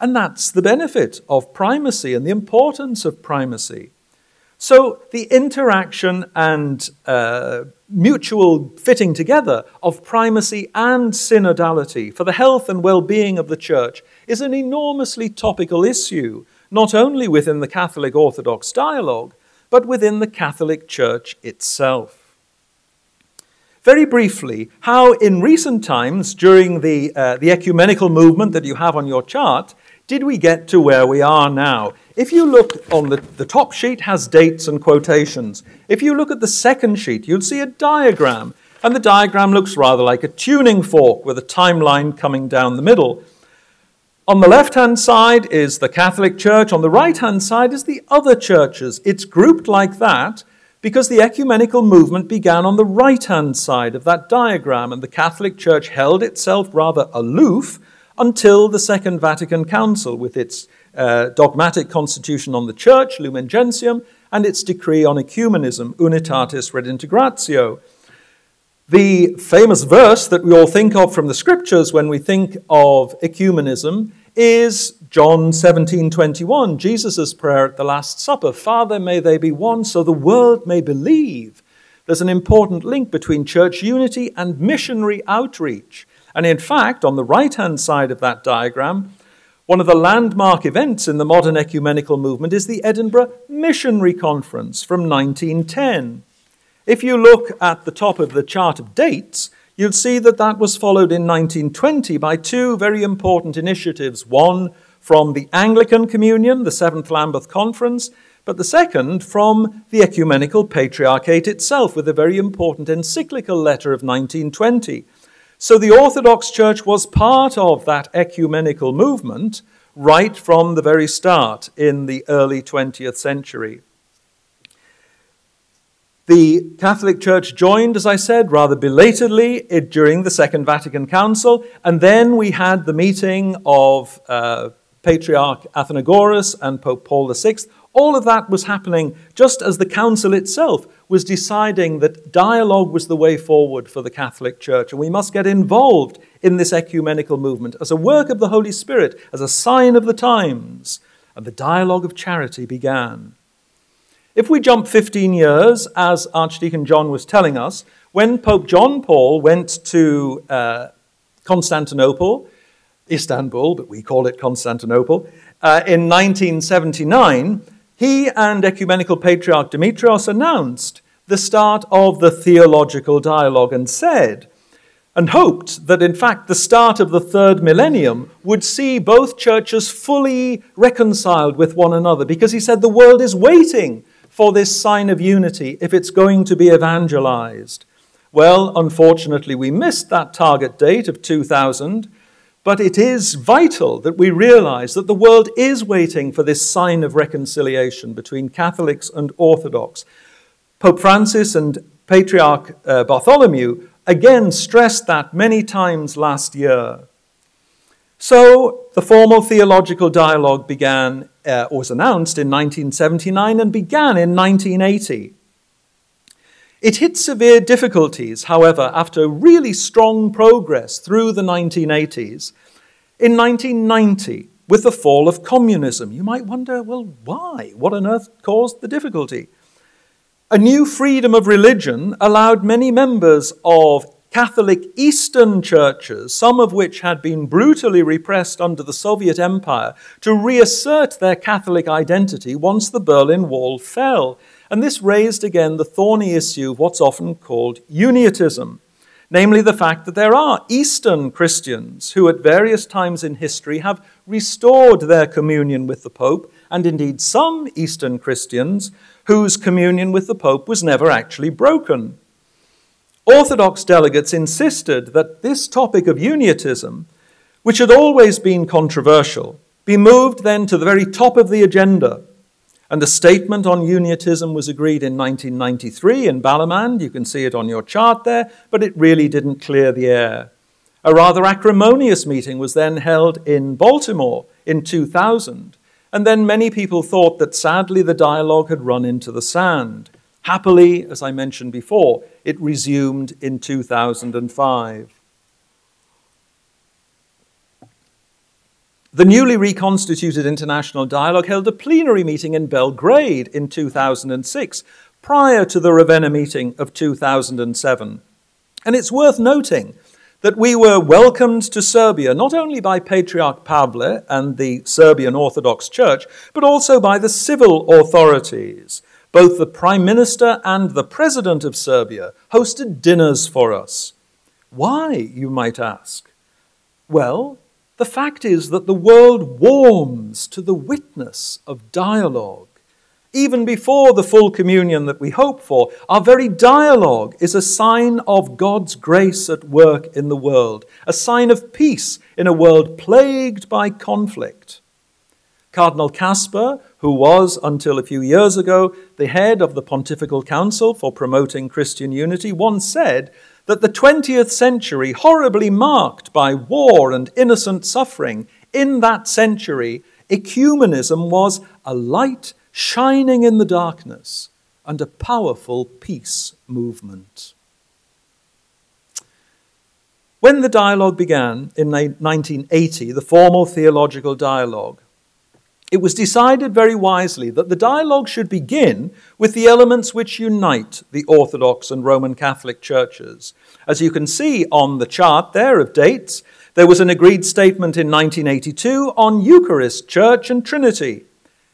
And that's the benefit of primacy and the importance of primacy. So the interaction and uh, mutual fitting together of primacy and synodality for the health and well being of the church is an enormously topical issue, not only within the Catholic Orthodox dialogue, but within the Catholic Church itself. Very briefly, how in recent times, during the, uh, the ecumenical movement that you have on your chart, did we get to where we are now? If you look on the, the top sheet has dates and quotations. If you look at the second sheet, you'll see a diagram. And the diagram looks rather like a tuning fork with a timeline coming down the middle. On the left hand side is the Catholic Church, on the right hand side is the other churches. It's grouped like that because the ecumenical movement began on the right hand side of that diagram, and the Catholic Church held itself rather aloof until the Second Vatican Council, with its uh, dogmatic constitution on the Church, Lumen Gentium, and its decree on ecumenism, Unitatis Redintegratio. The famous verse that we all think of from the scriptures when we think of ecumenism is John 17:21, Jesus' prayer at the Last Supper, Father, may they be one so the world may believe. There's an important link between church unity and missionary outreach. And in fact, on the right hand side of that diagram, one of the landmark events in the modern ecumenical movement is the Edinburgh Missionary Conference from 1910. If you look at the top of the chart of dates, you'll see that that was followed in 1920 by two very important initiatives. One from the Anglican Communion, the Seventh Lambeth Conference, but the second from the Ecumenical Patriarchate itself, with a very important encyclical letter of 1920 so the Orthodox Church was part of that ecumenical movement right from the very start in the early 20th century. The Catholic Church joined, as I said, rather belatedly during the Second Vatican Council, and then we had the meeting of uh, Patriarch Athenagoras and Pope Paul VI. All of that was happening just as the Council itself was deciding that dialogue was the way forward for the Catholic Church, and we must get involved in this ecumenical movement as a work of the Holy Spirit, as a sign of the times. And the dialogue of charity began. If we jump 15 years, as Archdeacon John was telling us, when Pope John Paul went to uh, Constantinople, Istanbul, but we call it Constantinople, uh, in 1979, he and Ecumenical Patriarch Demetrios announced the start of the theological dialogue and said, and hoped that in fact the start of the third millennium would see both churches fully reconciled with one another because he said the world is waiting for this sign of unity if it's going to be evangelized. Well, unfortunately, we missed that target date of 2000, but it is vital that we realize that the world is waiting for this sign of reconciliation between Catholics and Orthodox. Pope Francis and Patriarch uh, Bartholomew again stressed that many times last year. So the formal theological dialogue began, uh, was announced in 1979 and began in 1980. It hit severe difficulties, however, after really strong progress through the 1980s. In 1990, with the fall of communism, you might wonder, well, why? What on earth caused the difficulty? A new freedom of religion allowed many members of Catholic Eastern churches, some of which had been brutally repressed under the Soviet Empire, to reassert their Catholic identity once the Berlin Wall fell. And this raised again the thorny issue of what's often called uniatism, namely the fact that there are Eastern Christians who, at various times in history, have restored their communion with the Pope, and indeed some Eastern Christians whose communion with the Pope was never actually broken. Orthodox delegates insisted that this topic of uniatism, which had always been controversial, be moved then to the very top of the agenda and the statement on uniatism was agreed in 1993 in Balamand. You can see it on your chart there, but it really didn't clear the air. A rather acrimonious meeting was then held in Baltimore in 2000, and then many people thought that sadly the dialogue had run into the sand. Happily, as I mentioned before, it resumed in 2005. The newly reconstituted International Dialogue held a plenary meeting in Belgrade in 2006, prior to the Ravenna meeting of 2007. And it's worth noting that we were welcomed to Serbia not only by Patriarch Pavle and the Serbian Orthodox Church, but also by the civil authorities. Both the Prime Minister and the President of Serbia hosted dinners for us. Why, you might ask? Well, the fact is that the world warms to the witness of dialogue. Even before the full communion that we hope for, our very dialogue is a sign of God's grace at work in the world, a sign of peace in a world plagued by conflict. Cardinal Kasper, who was until a few years ago the head of the Pontifical Council for Promoting Christian Unity, once said that the 20th century, horribly marked by war and innocent suffering, in that century, ecumenism was a light shining in the darkness and a powerful peace movement. When the dialogue began in 1980, the formal theological dialogue, it was decided very wisely that the dialogue should begin with the elements which unite the Orthodox and Roman Catholic churches. As you can see on the chart there of dates, there was an agreed statement in 1982 on Eucharist, Church, and Trinity,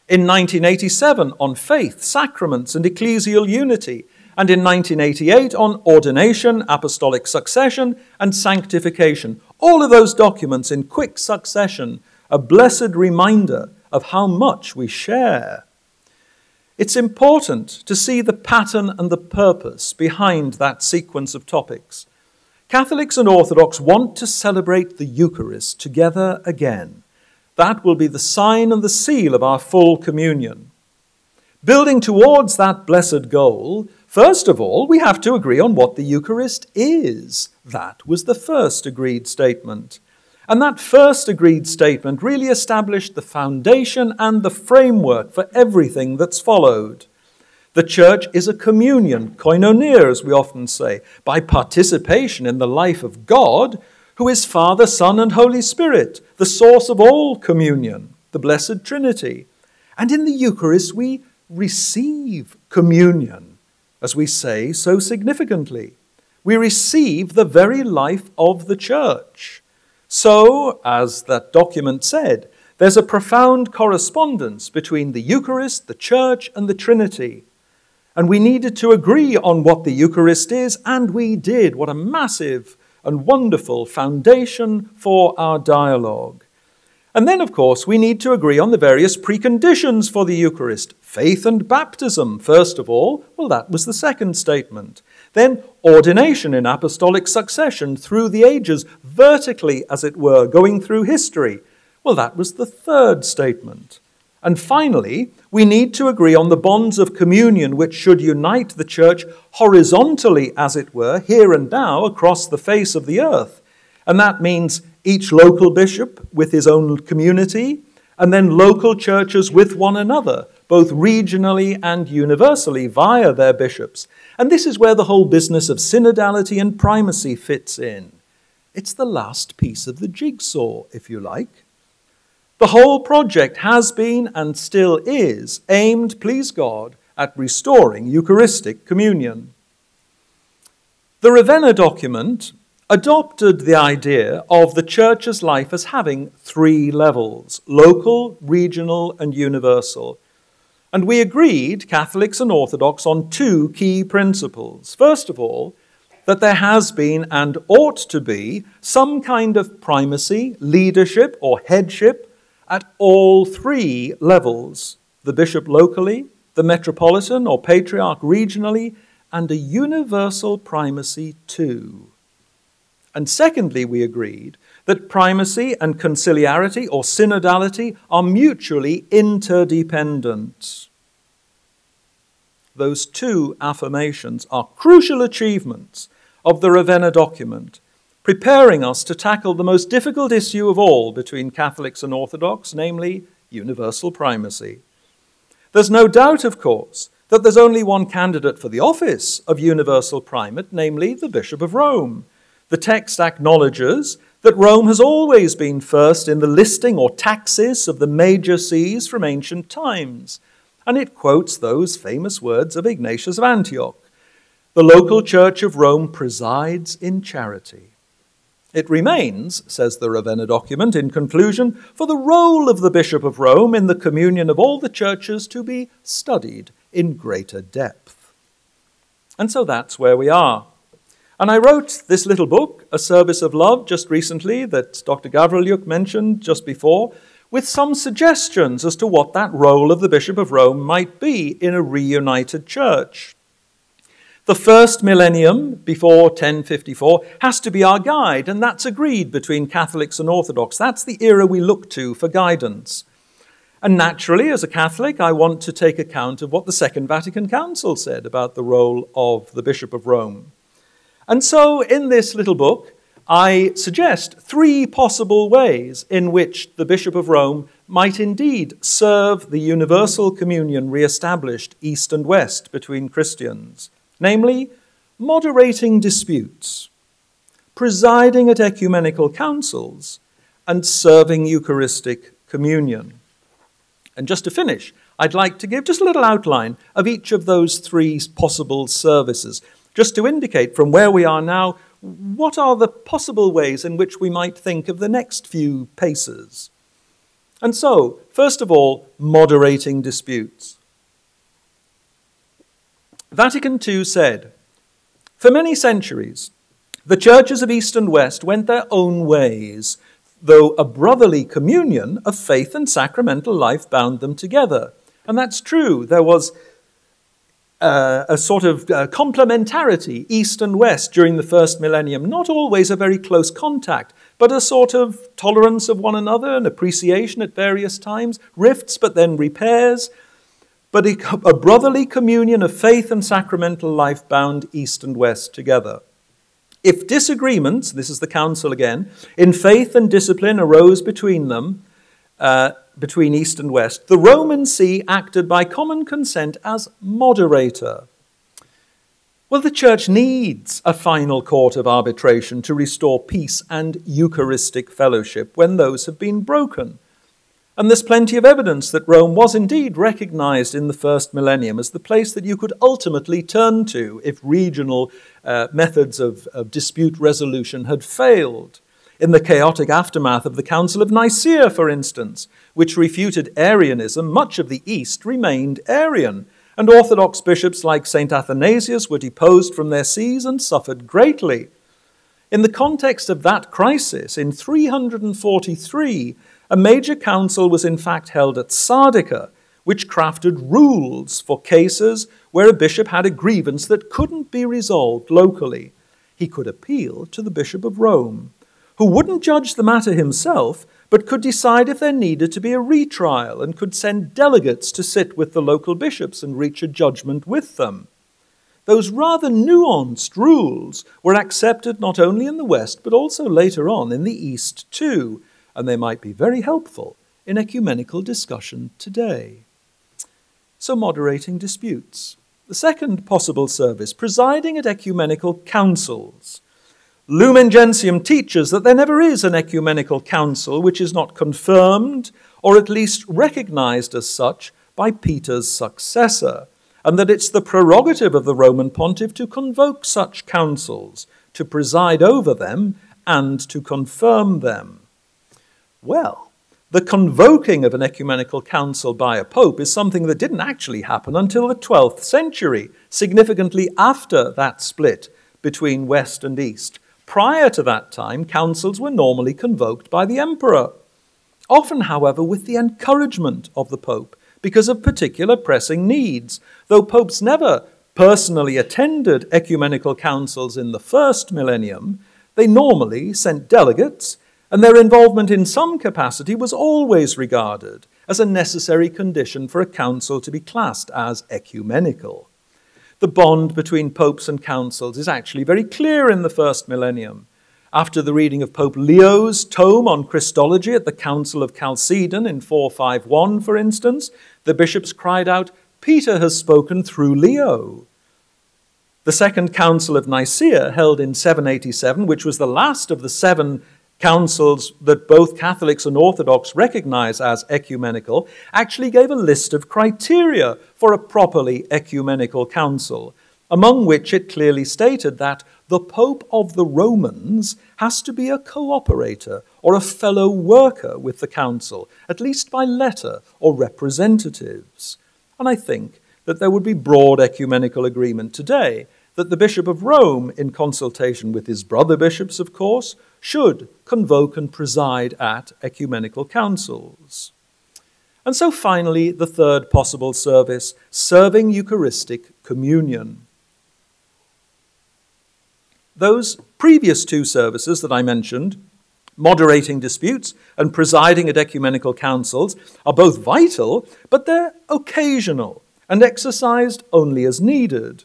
in 1987 on faith, sacraments, and ecclesial unity, and in 1988 on ordination, apostolic succession, and sanctification. All of those documents in quick succession, a blessed reminder of how much we share. It's important to see the pattern and the purpose behind that sequence of topics. Catholics and Orthodox want to celebrate the Eucharist together again. That will be the sign and the seal of our full communion. Building towards that blessed goal, first of all, we have to agree on what the Eucharist is. That was the first agreed statement. And that first agreed statement really established the foundation and the framework for everything that's followed. The church is a communion, koinonia, as we often say, by participation in the life of God, who is Father, Son, and Holy Spirit, the source of all communion, the Blessed Trinity. And in the Eucharist, we receive communion, as we say so significantly. We receive the very life of the church. So, as that document said, there's a profound correspondence between the Eucharist, the Church, and the Trinity. And we needed to agree on what the Eucharist is, and we did. What a massive and wonderful foundation for our dialogue. And then, of course, we need to agree on the various preconditions for the Eucharist. Faith and baptism, first of all. Well, that was the second statement. Then, ordination in apostolic succession through the ages, vertically, as it were, going through history. Well, that was the third statement. And finally, we need to agree on the bonds of communion which should unite the church horizontally, as it were, here and now across the face of the earth. And that means each local bishop with his own community, and then local churches with one another, both regionally and universally via their bishops. And this is where the whole business of synodality and primacy fits in. It's the last piece of the jigsaw, if you like. The whole project has been and still is aimed, please God, at restoring Eucharistic communion. The Ravenna document adopted the idea of the church's life as having three levels local, regional, and universal. And we agreed, Catholics and Orthodox, on two key principles. First of all, that there has been and ought to be some kind of primacy, leadership, or headship at all three levels the bishop locally, the metropolitan or patriarch regionally, and a universal primacy too. And secondly, we agreed that primacy and conciliarity or synodality are mutually interdependent. Those two affirmations are crucial achievements of the Ravenna document preparing us to tackle the most difficult issue of all between Catholics and Orthodox, namely universal primacy. There's no doubt, of course, that there's only one candidate for the office of universal primate, namely the Bishop of Rome. The text acknowledges that Rome has always been first in the listing or taxis of the major sees from ancient times, and it quotes those famous words of Ignatius of Antioch The local church of Rome presides in charity. It remains, says the Ravenna document in conclusion, for the role of the Bishop of Rome in the communion of all the churches to be studied in greater depth. And so that's where we are. And I wrote this little book, A Service of Love, just recently, that Dr. Gavrilyuk mentioned just before, with some suggestions as to what that role of the Bishop of Rome might be in a reunited church. The first millennium, before 1054, has to be our guide, and that's agreed between Catholics and Orthodox. That's the era we look to for guidance. And naturally, as a Catholic, I want to take account of what the Second Vatican Council said about the role of the Bishop of Rome. And so, in this little book, I suggest three possible ways in which the Bishop of Rome might indeed serve the universal communion re established East and West between Christians namely, moderating disputes, presiding at ecumenical councils, and serving Eucharistic communion. And just to finish, I'd like to give just a little outline of each of those three possible services, just to indicate from where we are now what are the possible ways in which we might think of the next few paces. And so, first of all, moderating disputes. Vatican II said, For many centuries, the churches of East and West went their own ways, though a brotherly communion of faith and sacramental life bound them together. And that's true. There was uh, a sort of uh, complementarity, East and West, during the first millennium. Not always a very close contact, but a sort of tolerance of one another and appreciation at various times, rifts, but then repairs but a brotherly communion of faith and sacramental life bound East and West together. If disagreements, this is the council again, in faith and discipline arose between them, uh, between East and West, the Roman See acted by common consent as moderator. Well, the Church needs a final court of arbitration to restore peace and Eucharistic fellowship when those have been broken. And there's plenty of evidence that Rome was indeed recognized in the first millennium as the place that you could ultimately turn to if regional uh, methods of, of dispute resolution had failed. In the chaotic aftermath of the Council of Nicaea, for instance, which refuted Arianism, much of the East remained Arian, and Orthodox bishops like St. Athanasius were deposed from their sees and suffered greatly. In the context of that crisis, in 343, a major council was in fact held at Sardica, which crafted rules for cases where a bishop had a grievance that couldn't be resolved locally. He could appeal to the Bishop of Rome, who wouldn't judge the matter himself, but could decide if there needed to be a retrial and could send delegates to sit with the local bishops and reach a judgment with them. Those rather nuanced rules were accepted not only in the West, but also later on in the East too, and they might be very helpful in ecumenical discussion today. So, moderating disputes. The second possible service, presiding at ecumenical councils. Lumen Gentium teaches that there never is an ecumenical council which is not confirmed or at least recognized as such by Peter's successor, and that it's the prerogative of the Roman pontiff to convoke such councils, to preside over them, and to confirm them. Well, the convoking of an ecumenical council by a pope is something that didn't actually happen until the 12th century, significantly after that split between West and East. Prior to that time, councils were normally convoked by the emperor, often, however, with the encouragement of the pope because of particular pressing needs. Though popes never personally attended ecumenical councils in the first millennium, they normally sent delegates, and their involvement in some capacity was always regarded as a necessary condition for a council to be classed as ecumenical the bond between popes and councils is actually very clear in the first millennium. After the reading of Pope Leo's tome on Christology at the Council of Chalcedon in 451, for instance, the bishops cried out, Peter has spoken through Leo. The Second Council of Nicaea, held in 787, which was the last of the seven councils that both Catholics and Orthodox recognize as ecumenical actually gave a list of criteria for a properly ecumenical council, among which it clearly stated that the Pope of the Romans has to be a cooperator or a fellow worker with the council, at least by letter or representatives. And I think that there would be broad ecumenical agreement today that the Bishop of Rome, in consultation with his brother bishops, of course, should convoke and preside at ecumenical councils. And so finally, the third possible service, serving Eucharistic communion. Those previous two services that I mentioned, moderating disputes and presiding at ecumenical councils, are both vital, but they're occasional and exercised only as needed.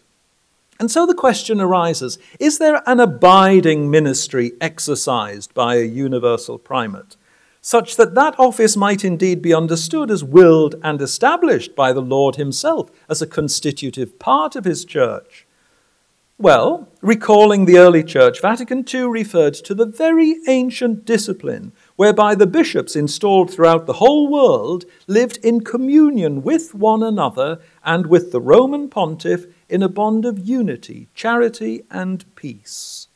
And so the question arises is there an abiding ministry exercised by a universal primate, such that that office might indeed be understood as willed and established by the Lord Himself as a constitutive part of His church? Well, recalling the early church, Vatican II referred to the very ancient discipline whereby the bishops installed throughout the whole world lived in communion with one another and with the Roman pontiff in a bond of unity, charity, and peace.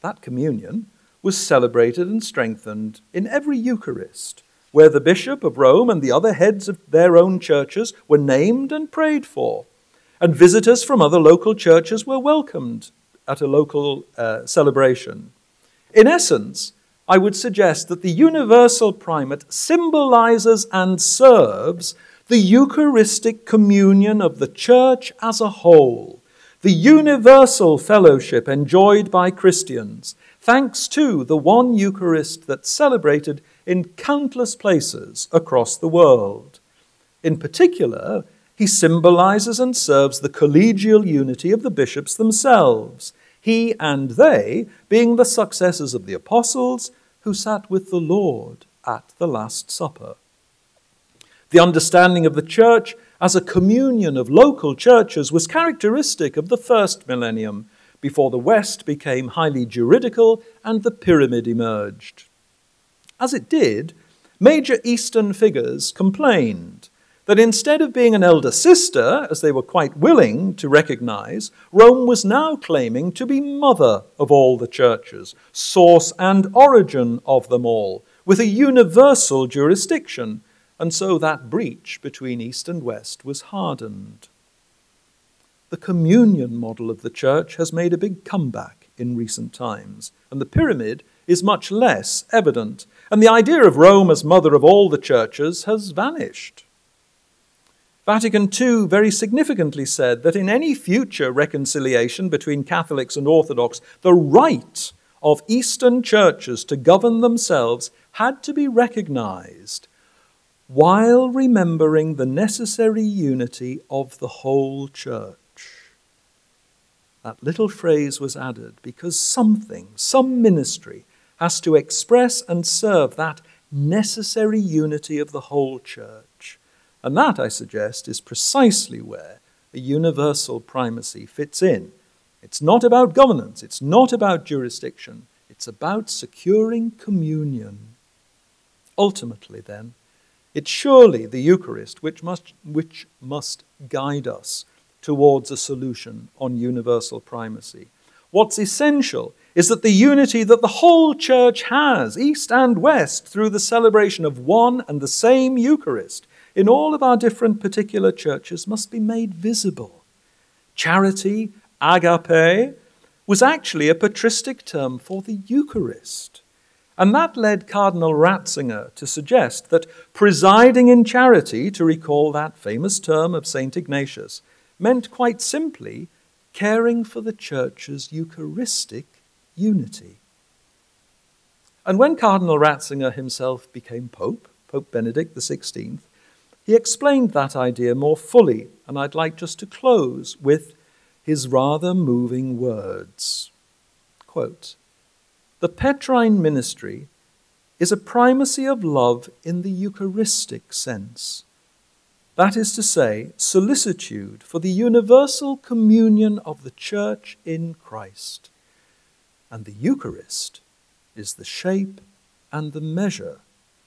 That communion was celebrated and strengthened in every Eucharist, where the Bishop of Rome and the other heads of their own churches were named and prayed for, and visitors from other local churches were welcomed at a local uh, celebration. In essence, I would suggest that the universal primate symbolizes and serves the Eucharistic communion of the Church as a whole, the universal fellowship enjoyed by Christians, thanks to the one Eucharist that's celebrated in countless places across the world. In particular, he symbolizes and serves the collegial unity of the bishops themselves, he and they being the successors of the apostles who sat with the Lord at the Last Supper. The understanding of the church as a communion of local churches was characteristic of the first millennium, before the West became highly juridical and the pyramid emerged. As it did, major Eastern figures complained that instead of being an elder sister, as they were quite willing to recognize, Rome was now claiming to be mother of all the churches, source and origin of them all, with a universal jurisdiction and so that breach between East and West was hardened. The communion model of the church has made a big comeback in recent times, and the pyramid is much less evident, and the idea of Rome as mother of all the churches has vanished. Vatican II very significantly said that in any future reconciliation between Catholics and Orthodox, the right of Eastern churches to govern themselves had to be recognized while remembering the necessary unity of the whole church. That little phrase was added because something, some ministry, has to express and serve that necessary unity of the whole church. And that, I suggest, is precisely where a universal primacy fits in. It's not about governance, it's not about jurisdiction, it's about securing communion. Ultimately, then, it's surely the Eucharist which must, which must guide us towards a solution on universal primacy. What's essential is that the unity that the whole church has, east and west, through the celebration of one and the same Eucharist in all of our different particular churches, must be made visible. Charity, agape, was actually a patristic term for the Eucharist. And that led Cardinal Ratzinger to suggest that presiding in charity, to recall that famous term of St. Ignatius, meant quite simply caring for the church's Eucharistic unity. And when Cardinal Ratzinger himself became Pope, Pope Benedict XVI, he explained that idea more fully, and I'd like just to close with his rather moving words. Quote, the Petrine ministry is a primacy of love in the Eucharistic sense. That is to say, solicitude for the universal communion of the Church in Christ. And the Eucharist is the shape and the measure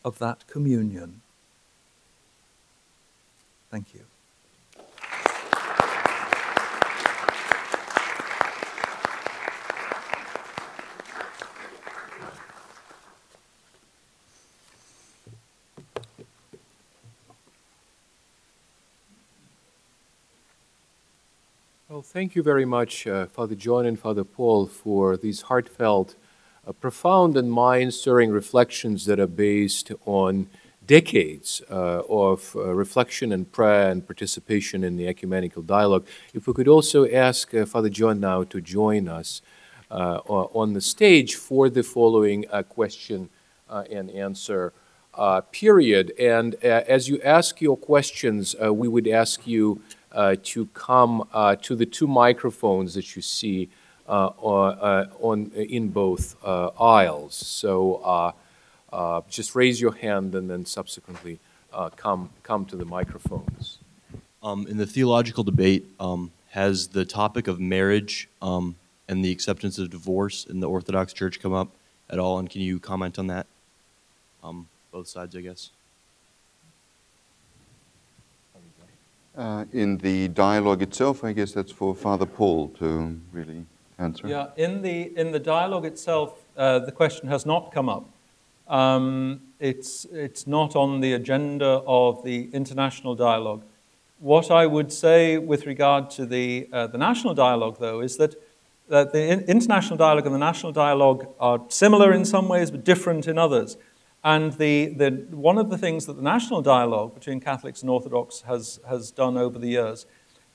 of that communion. Thank you. Well, thank you very much, uh, Father John and Father Paul, for these heartfelt, uh, profound, and mind stirring reflections that are based on decades uh, of uh, reflection and prayer and participation in the ecumenical dialogue. If we could also ask uh, Father John now to join us uh, on the stage for the following question and answer. period. And as you ask your questions, we would ask you uh, to come uh, to the two microphones that you see uh, on, in both aisles. So just raise your hand and then subsequently come, come to the microphones. Um, in the theological debate, um, has the topic of marriage um, and the acceptance of divorce in the Orthodox Church come up at all? And can you comment on that? Um, both sides, I guess. Uh, in the dialogue itself, I guess that's for Father Paul to really answer. Yeah, in the, in the dialogue itself, uh, the question has not come up. Um, it's, it's not on the agenda of the international dialogue. What I would say with regard to the, uh, the national dialogue, though, is that, that the international dialogue and the national dialogue are similar in some ways but different in others. And the, the, one of the things that the national dialogue between Catholics and Orthodox has, has done over the years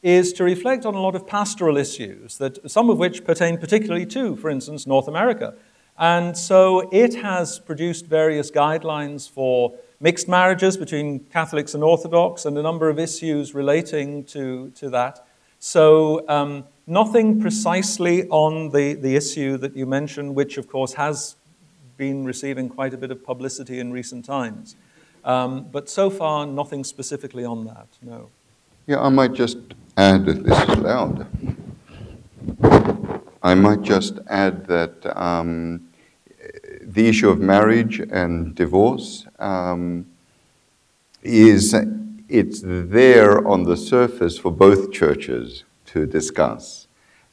is to reflect on a lot of pastoral issues, that, some of which pertain particularly to, for instance, North America. And so it has produced various guidelines for mixed marriages between Catholics and Orthodox and a number of issues relating to, to that. So, um, nothing precisely on the, the issue that you mentioned, which of course has been receiving quite a bit of publicity in recent times. Um, but so far, nothing specifically on that, no. Yeah, I might just add, if this is loud, I might just add that um, the issue of marriage and divorce um, is, it's there on the surface for both churches to discuss.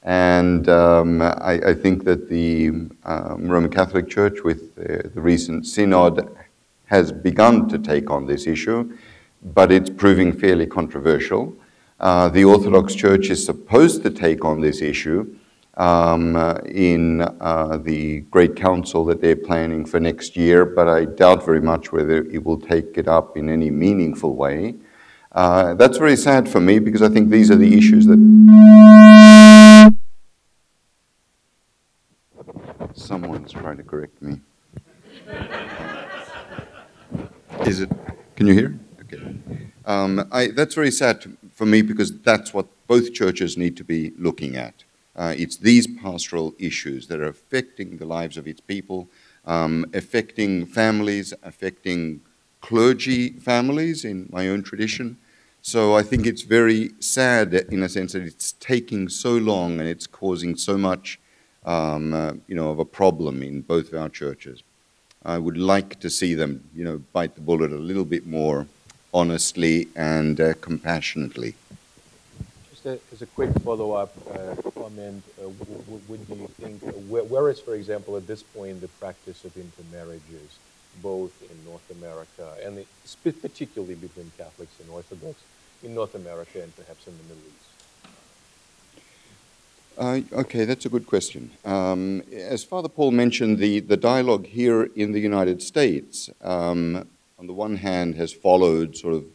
And um, I, I, think that the um, Roman Catholic Church, with the, the, recent synod, has begun to take on this issue, but it's proving fairly controversial. Uh, the Orthodox Church is supposed to take on this issue, um, uh, in uh, the Great Council that they're planning for next year, but I doubt very much whether it will take it up in any meaningful way. Uh, that's very sad for me because I think these are the issues that. Someone's trying to correct me. Is it? Can you hear? Okay. Um, I, that's very sad for me because that's what both churches need to be looking at. Uh, it's these pastoral issues that are affecting the lives of its people, um, affecting families, affecting clergy families in my own tradition. So I think it's very sad in a sense that it's taking so long and it's causing so much, um, uh, you know, of a problem in both of our churches. I would like to see them, you know, bite the bullet a little bit more honestly and uh, compassionately. Just a, as a quick follow-up uh, comment, uh, would you think, uh, where, where is, for example, at this point, the practice of intermarriages, both in North America and particularly between Catholics and Orthodox in North America and perhaps in the Middle East? Uh, okay, that's a good question. Um, as Father Paul mentioned, the, the dialogue here in the United States, um, on the one hand, has followed sort of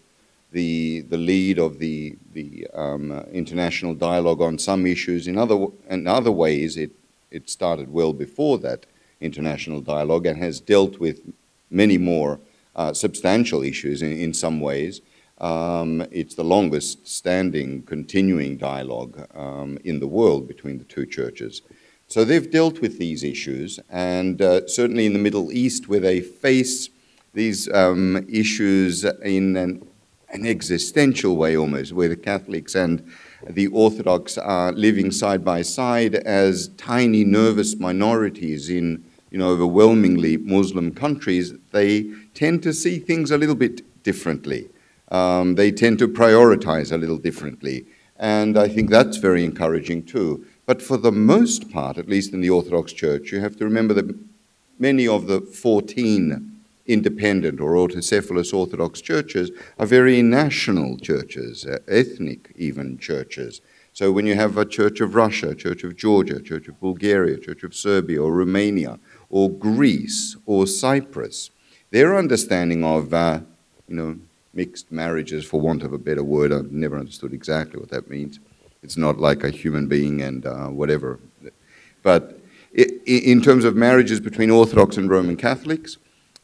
the, the lead of the, the um, uh, international dialogue on some issues. In other, in other ways, it, it started well before that international dialogue and has dealt with many more uh, substantial issues in, in some ways. Um, it's the longest standing continuing dialogue um, in the world between the two churches. So they've dealt with these issues, and uh, certainly in the Middle East, where they face these um, issues in an, an, existential way almost, where the Catholics and the Orthodox are living side by side as tiny, nervous minorities in you know, overwhelmingly Muslim countries, they tend to see things a little bit differently um, they tend to prioritize a little differently. And I think that's very encouraging too. But for the most part, at least in the Orthodox Church, you have to remember that many of the 14 independent or autocephalous Orthodox churches are very national churches, uh, ethnic even churches. So when you have a Church of Russia, Church of Georgia, Church of Bulgaria, Church of Serbia or Romania or Greece or Cyprus, their understanding of, uh, you know, mixed marriages, for want of a better word. I've never understood exactly what that means. It's not like a human being and uh, whatever. But in terms of marriages between Orthodox and Roman Catholics,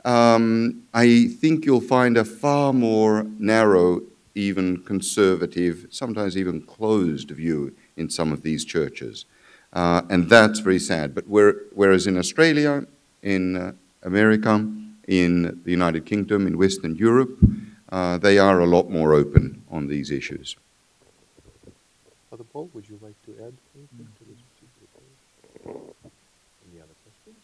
um, I think you'll find a far more narrow, even conservative, sometimes even closed view in some of these churches. Uh, and that's very sad. But where, whereas in Australia, in uh, America, in the United Kingdom, in Western Europe, uh, they are a lot more open on these issues. Father Paul, would you like to add anything to this particular point? Any other questions?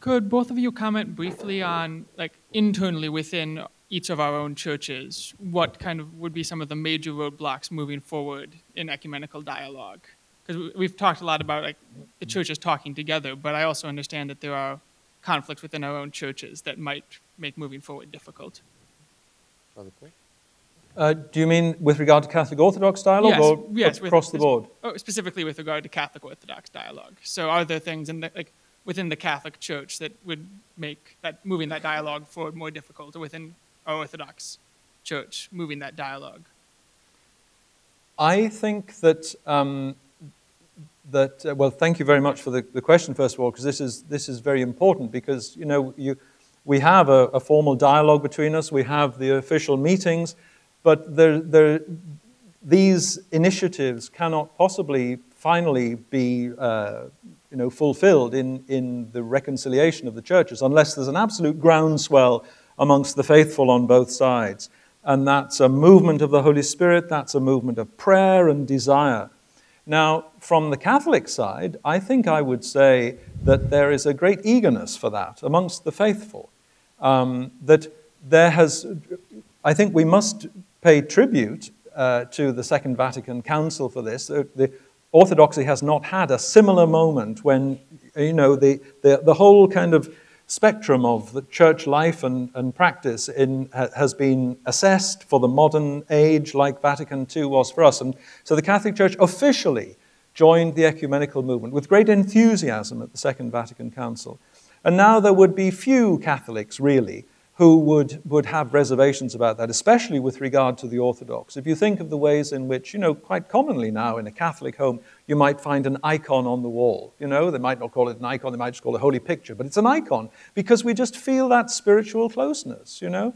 Could both of you comment briefly on, like, internally within each of our own churches, what kind of would be some of the major roadblocks moving forward in ecumenical dialogue? Because we've talked a lot about like the churches talking together, but I also understand that there are conflicts within our own churches that might make moving forward difficult. Uh, do you mean with regard to Catholic Orthodox dialogue yes, or yes, across with, the board? Oh, specifically with regard to Catholic Orthodox dialogue. So are there things in the, like within the Catholic Church that would make that moving that dialogue forward more difficult, or within our Orthodox Church moving that dialogue? I think that um, that, uh, well, thank you very much for the, the question, first of all, because this is, this is very important because, you know, you, we have a, a, formal dialogue between us, we have the official meetings, but there, there, these initiatives cannot possibly finally be, uh, you know, fulfilled in, in the reconciliation of the churches unless there's an absolute groundswell amongst the faithful on both sides. And that's a movement of the Holy Spirit, that's a movement of prayer and desire. Now, from the Catholic side, I think I would say that there is a great eagerness for that amongst the faithful. Um, that there has, I think we must pay tribute uh, to the Second Vatican Council for this. The, the, Orthodoxy has not had a similar moment when, you know, the, the, the whole kind of spectrum of the church life and, and practice in, has been assessed for the modern age, like Vatican II was for us. And so the Catholic Church officially joined the ecumenical movement with great enthusiasm at the Second Vatican Council. And now there would be few Catholics, really, who would, would have reservations about that, especially with regard to the Orthodox. If you think of the ways in which, you know, quite commonly now in a Catholic home, you might find an icon on the wall. You know, they might not call it an icon, they might just call it a holy picture, but it's an icon because we just feel that spiritual closeness, you know.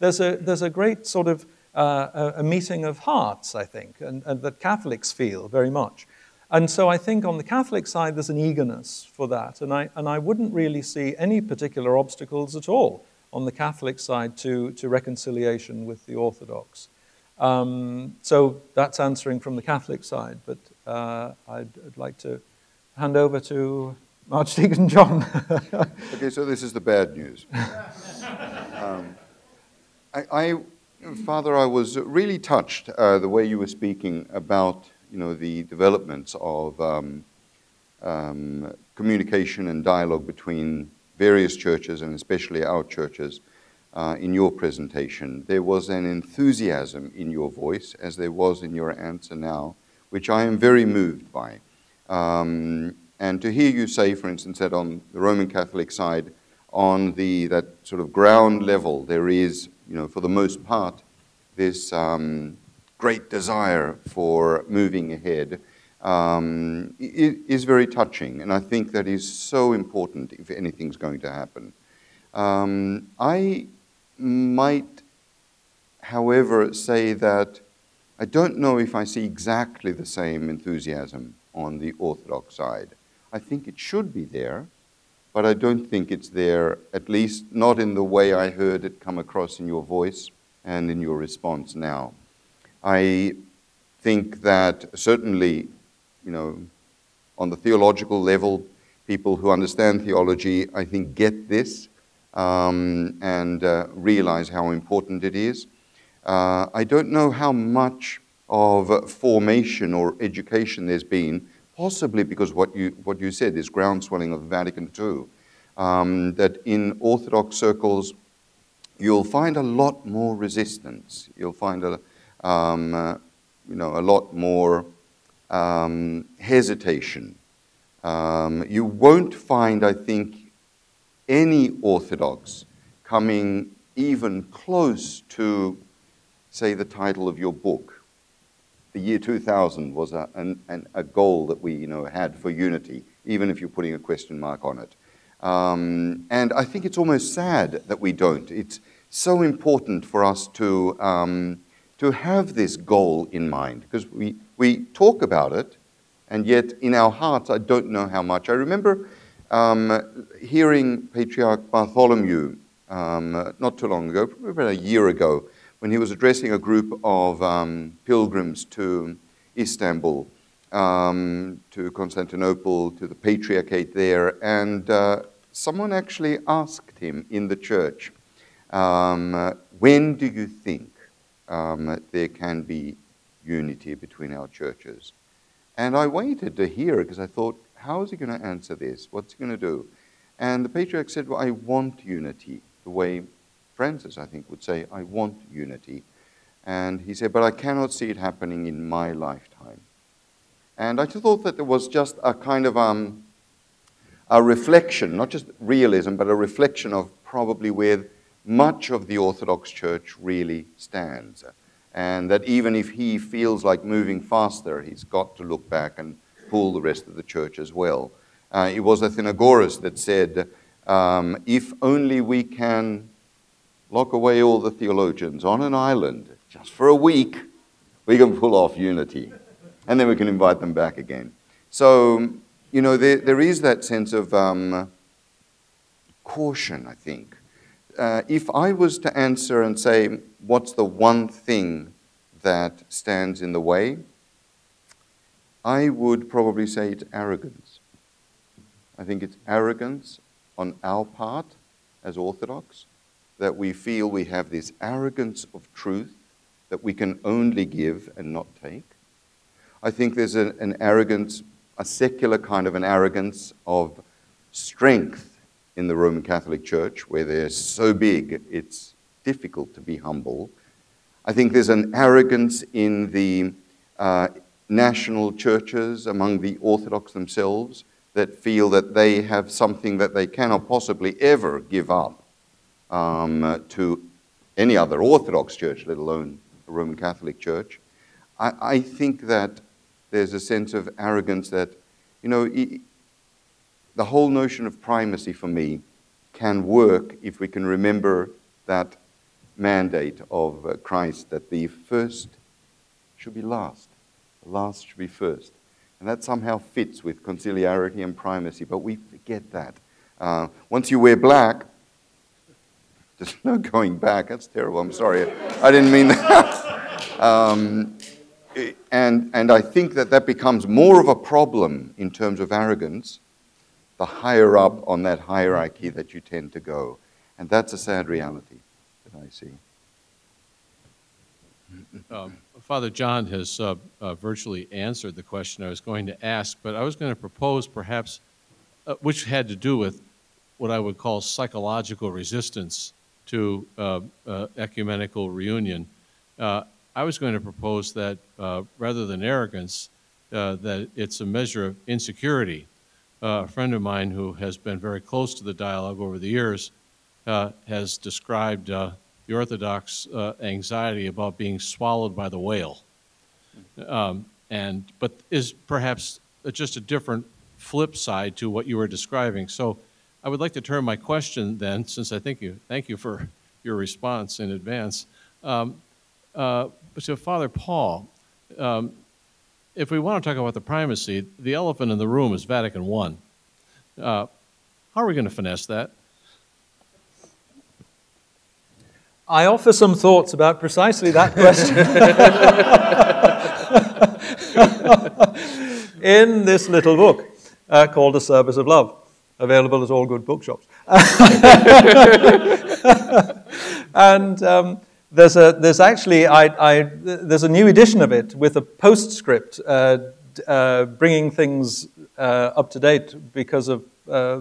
There's a, there's a great sort of uh, a, meeting of hearts, I think, and, and that Catholics feel very much. And so I think on the Catholic side, there's an eagerness for that. And I, and I wouldn't really see any particular obstacles at all on the Catholic side to, to reconciliation with the Orthodox. Um, so that's answering from the Catholic side, but uh, I'd, I'd, like to hand over to Archdeacon John. okay, so this is the bad news. Um, I, I, Father, I was really touched uh, the way you were speaking about you know the developments of um, um communication and dialogue between various churches, and especially our churches, uh, in your presentation. There was an enthusiasm in your voice, as there was in your answer now, which I am very moved by. Um, and to hear you say, for instance, that on the Roman Catholic side, on the that sort of ground level, there is, you know, for the most part, this um, great desire for moving ahead um, is very touching, and I think that is so important if anything's going to happen. Um, I might, however, say that I don't know if I see exactly the same enthusiasm on the Orthodox side. I think it should be there, but I don't think it's there, at least not in the way I heard it come across in your voice and in your response now. I think that certainly you know, on the theological level, people who understand theology, I think, get this um, and uh, realize how important it is. Uh, I don't know how much of formation or education there's been, possibly because what you, what you said, this groundswelling of Vatican II, um, that in Orthodox circles, you'll find a lot more resistance. You'll find a, um, uh, you know, a lot more um, hesitation. Um, you won't find, I think, any Orthodox coming even close to, say, the title of your book. The year 2000 was a, an, an, a goal that we you know, had for unity, even if you're putting a question mark on it. Um, and I think it's almost sad that we don't. It's so important for us to, um, to have this goal in mind because we, we talk about it, and yet in our hearts, I don't know how much. I remember um, hearing Patriarch Bartholomew um, not too long ago, probably about a year ago, when he was addressing a group of um, pilgrims to Istanbul, um, to Constantinople, to the Patriarchate there, and uh, someone actually asked him in the church, um, When do you think um, there can be unity between our churches. And I waited to hear it because I thought, how is he going to answer this? What's he going to do? And the patriarch said, Well, I want unity, the way Francis, I think, would say, I want unity. And he said, But I cannot see it happening in my lifetime. And I thought that there was just a kind of um, a reflection, not just realism, but a reflection of probably where much of the Orthodox Church really stands and that even if he feels like moving faster, he's got to look back and pull the rest of the church as well. Uh, it was Athenagoras that said, um, if only we can lock away all the theologians on an island just for a week, we can pull off unity. And then we can invite them back again. So, you know, there, there is that sense of um, caution, I think. Uh, if I was to answer and say, what's the one thing that stands in the way? I would probably say it's arrogance. I think it's arrogance on our part as Orthodox that we feel we have this arrogance of truth that we can only give and not take. I think there's an arrogance, a secular kind of an arrogance of strength in the Roman Catholic Church, where they're so big it's difficult to be humble. I think there's an arrogance in the uh, national churches among the Orthodox themselves that feel that they have something that they cannot possibly ever give up um, to any other Orthodox church, let alone the Roman Catholic Church. I, I think that there's a sense of arrogance that, you know, the whole notion of primacy for me can work if we can remember that mandate of uh, Christ that the first should be last, the last should be first. And that somehow fits with conciliarity and primacy, but we forget that. Uh, once you wear black, there's no going back. That's terrible. I'm sorry. I didn't mean that. um, and, and I think that that becomes more of a problem in terms of arrogance the higher up on that hierarchy that you tend to go. And that's a sad reality that I see. Um, Father John has uh, uh, virtually answered the question I was going to ask, but I was going to propose perhaps, uh, which had to do with what I would call psychological resistance to uh, uh, ecumenical reunion. Uh, I was going to propose that rather than arrogance, that it's a measure of insecurity. A friend of mine who has been very close to the dialogue over the years has described the Orthodox uh, anxiety about being swallowed by the whale, um, and but is perhaps just a different flip side to what you were describing. So, I would like to turn my question then, since I think you thank you for your response in advance, um, uh, to Father Paul. Um, if we want to talk about the primacy, the elephant in the room is Vatican I. Uh, how are we going to finesse that? I offer some thoughts about precisely that question in this little book uh, called A Service of Love, available at all good bookshops. and um, there's, a, there's actually I, I, there's a new edition of it with a postscript uh, uh, bringing things uh, up to date because of uh,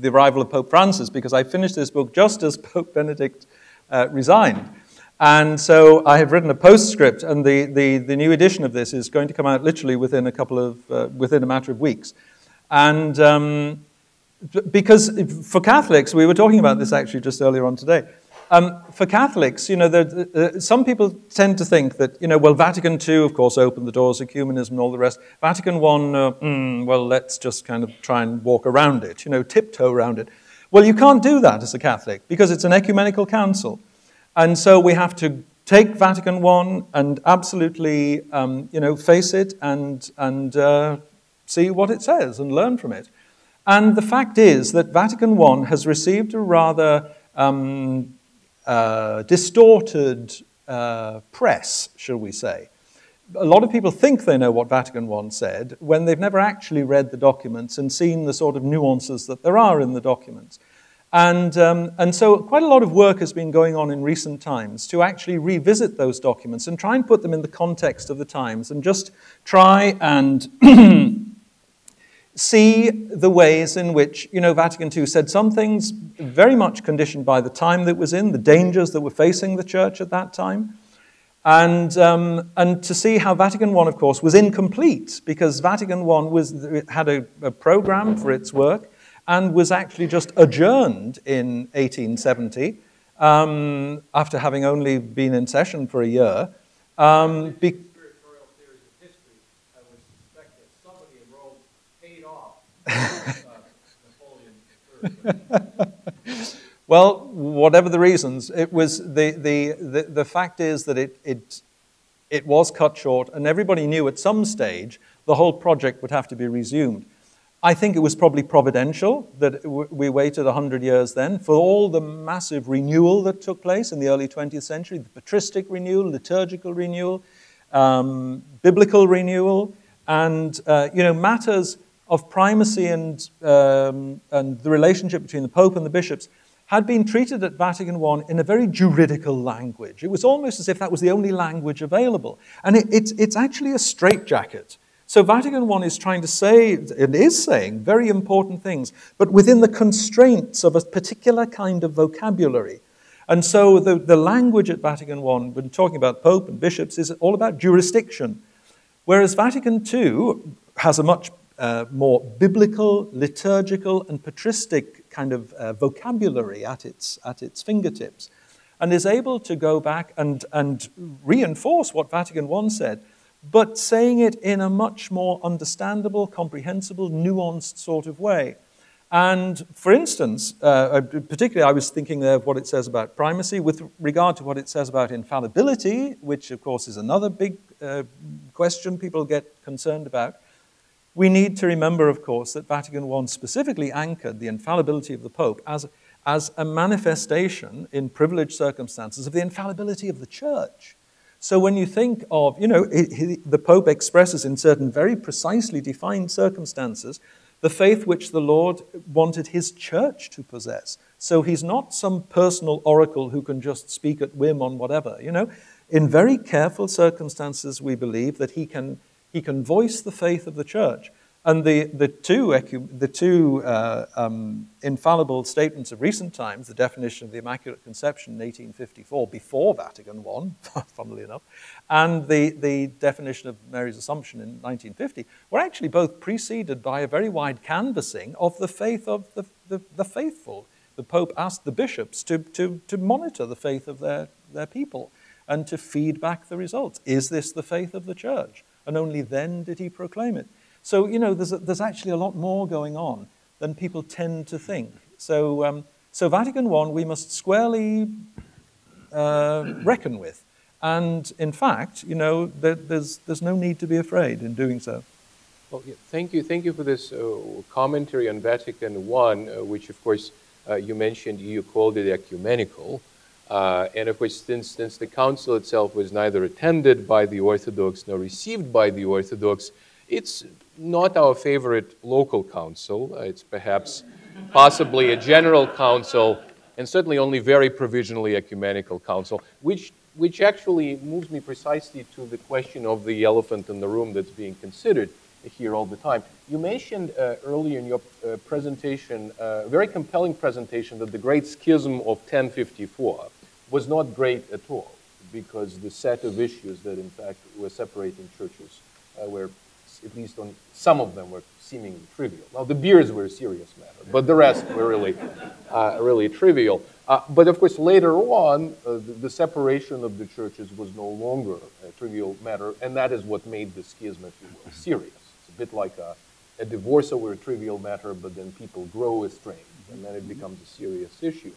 the arrival of Pope Francis, because I finished this book just as Pope Benedict uh, resigned. And so I have written a postscript, and the, the, the, new edition of this is going to come out literally within a couple of, uh, within a matter of weeks. And um, because for Catholics, we were talking about this actually just earlier on today. Um, for Catholics, you know, uh, some people tend to think that, you know, well, Vatican II, of course, opened the doors of ecumenism and all the rest. Vatican I, uh, mm, well, let's just kind of try and walk around it, you know, tiptoe around it. Well, you can't do that as a Catholic because it's an ecumenical council. And so we have to take Vatican I and absolutely, um, you know, face it and, and uh, see what it says and learn from it. And the fact is that Vatican I has received a rather um, uh, distorted uh, press, shall we say a lot of people think they know what Vatican I said when they've never actually read the documents and seen the sort of nuances that there are in the documents. And, um, and so quite a lot of work has been going on in recent times to actually revisit those documents and try and put them in the context of the times and just try and see the ways in which, you know, Vatican II said some things very much conditioned by the time that was in, the dangers that were facing the church at that time. And, um, and to see how Vatican I, of course, was incomplete because Vatican I was, had a, a program for its work and was actually just adjourned in 1870 um, after having only been in session for a year. Um, be- Well, whatever the reasons, it was the, the, the, the fact is that it, it, it was cut short, and everybody knew at some stage the whole project would have to be resumed. I think it was probably providential that we waited 100 years then for all the massive renewal that took place in the early 20th century the patristic renewal, liturgical renewal, um, biblical renewal, and uh, you know, matters of primacy and, um, and the relationship between the Pope and the bishops had been treated at Vatican I in a very juridical language. It was almost as if that was the only language available. And it, it's, it's actually a straitjacket So Vatican I is trying to say, and is saying very important things, but within the constraints of a particular kind of vocabulary. And so the, the language at Vatican I, when talking about Pope and bishops, is all about jurisdiction. Whereas Vatican II has a much uh, more biblical, liturgical, and patristic kind of uh, vocabulary at its, at its fingertips, and is able to go back and, and reinforce what Vatican I said, but saying it in a much more understandable, comprehensible, nuanced sort of way. And for instance, uh, particularly I was thinking there of what it says about primacy with regard to what it says about infallibility, which of course is another big uh, question people get concerned about. We need to remember, of course, that Vatican I specifically anchored the infallibility of the Pope as, as a manifestation in privileged circumstances of the infallibility of the Church. So when you think of, you know, the Pope expresses in certain very precisely defined circumstances the faith which the Lord wanted his church to possess. So he's not some personal oracle who can just speak at whim on whatever, you know. In very careful circumstances, we believe that he can he can voice the faith of the church. And the, the two, the two uh, um, infallible statements of recent times, the definition of the Immaculate Conception in 1854, before Vatican I, funnily enough, and the, the definition of Mary's Assumption in 1950, were actually both preceded by a very wide canvassing of the faith of the, the, the faithful. The Pope asked the bishops to, to, to monitor the faith of their, their people and to feed back the results. Is this the faith of the church? And only then did he proclaim it. So, you know, there's, a, there's actually a lot more going on than people tend to think. So, um, so Vatican I, we must squarely uh, reckon with. And in fact, you know, there, there's, there's no need to be afraid in doing so. Well, yeah, thank you. Thank you for this uh, commentary on Vatican I, uh, which, of course, uh, you mentioned you called it ecumenical. Uh, and of course, since, since the council itself was neither attended by the Orthodox nor received by the Orthodox, it's not our favorite local council. Uh, it's perhaps possibly a general council, and certainly only very provisionally ecumenical council, which, which actually moves me precisely to the question of the elephant in the room that's being considered here all the time. You mentioned uh, earlier in your uh, presentation, uh, a very compelling presentation, that the Great Schism of 1054 was not great at all because the set of issues that in fact were separating churches uh, were, at least on some of them, were seemingly trivial. Now the beers were a serious matter, but the rest were really, uh, really trivial. Uh, but of course, later on, uh, the, the, separation of the churches was no longer a trivial matter, and that is what made the schism, if you will, serious. It's a bit like a, a divorce over a trivial matter, but then people grow estranged, and then it becomes a serious issue.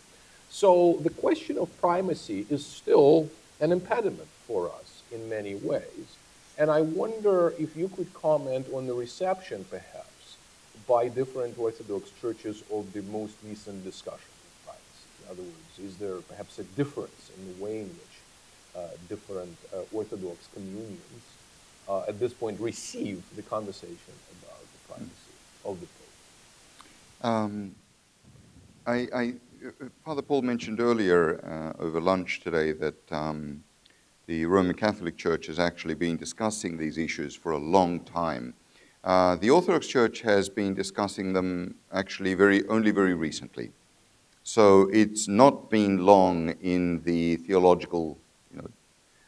So the question of primacy is still an impediment for us in many ways. And I wonder if you could comment on the reception, perhaps, by different Orthodox churches of the most recent discussion of primacy. In other words, is there perhaps a difference in the way in which uh, different uh, Orthodox communions uh, at this point receive the conversation about the primacy of the Pope? Um, I, I Father Paul mentioned earlier uh, over lunch today that um, the Roman Catholic Church has actually been discussing these issues for a long time. Uh, the Orthodox Church has been discussing them actually very only very recently. So it's not been long in the theological you know,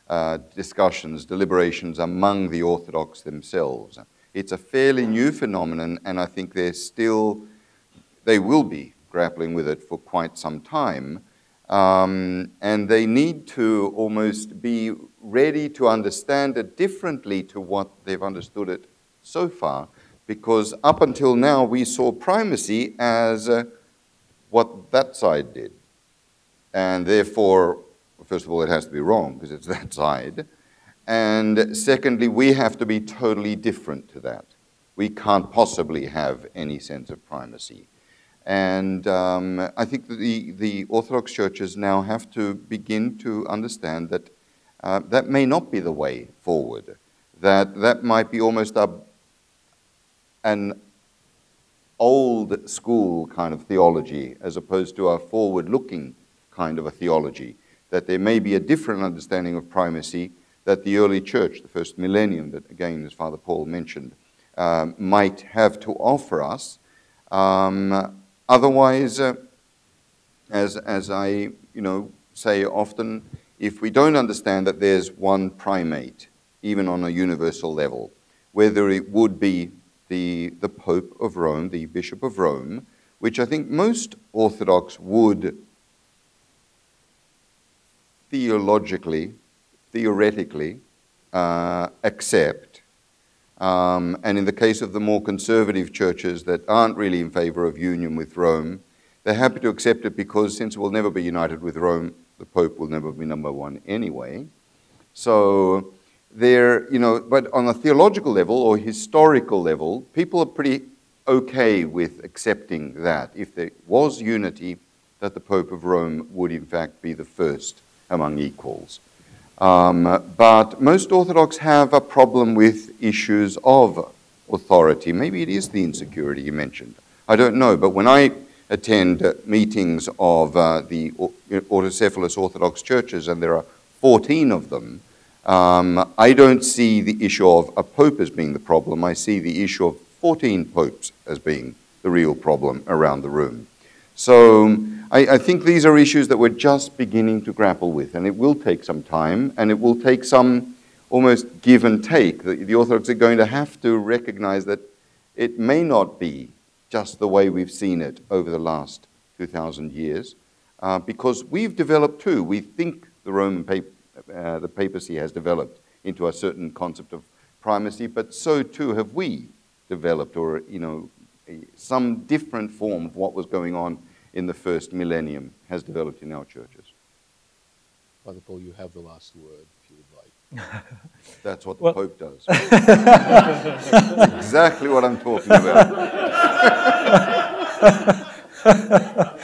uh, discussions, deliberations among the Orthodox themselves. It's a fairly new phenomenon, and I think they're still, they will be grappling with it for quite some time. Um, and they need to almost be ready to understand it differently to what they've understood it so far, because up until now we saw primacy as uh, what that side did. And therefore, first of all, it has to be wrong because it's that side. And secondly, we have to be totally different to that. We can't possibly have any sense of primacy. And um, I think the, the Orthodox churches now have to begin to understand that uh, that may not be the way forward, that that might be almost a, an old school kind of theology as opposed to a forward looking kind of a theology, that there may be a different understanding of primacy that the early church, the first millennium, that again, as Father Paul mentioned, um, might have to offer us. Um, otherwise, uh, as, as I you know, say often, if we don't understand that there's one primate, even on a universal level, whether it would be the, the Pope of Rome, the Bishop of Rome, which I think most Orthodox would theologically, theoretically uh, accept. Um, and in the case of the more conservative churches that aren't really in favor of union with Rome, they're happy to accept it because since we'll never be united with Rome, the Pope will never be number one anyway. So there, you know, but on a theological level or historical level, people are pretty okay with accepting that if there was unity, that the Pope of Rome would in fact be the first among equals. Um, but most Orthodox have a problem with issues of authority. Maybe it is the insecurity you mentioned. I don't know. But when I attend meetings of uh, the autocephalous Orthodox churches, and there are 14 of them, um, I don't see the issue of a pope as being the problem. I see the issue of 14 popes as being the real problem around the room. So I, I, think these are issues that we're just beginning to grapple with, and it will take some time, and it will take some almost give and take. The, the Orthodox are going to have to recognize that it may not be just the way we've seen it over the last 2,000 years, uh, because we've developed too. We think the Roman pap- uh, the papacy has developed into a certain concept of primacy, but so too have we developed, or you know, a, some different form of what was going on in the first millennium has developed in our churches. Father Paul, you have the last word, if you would like. That's what the well, Pope does. exactly what I'm talking about.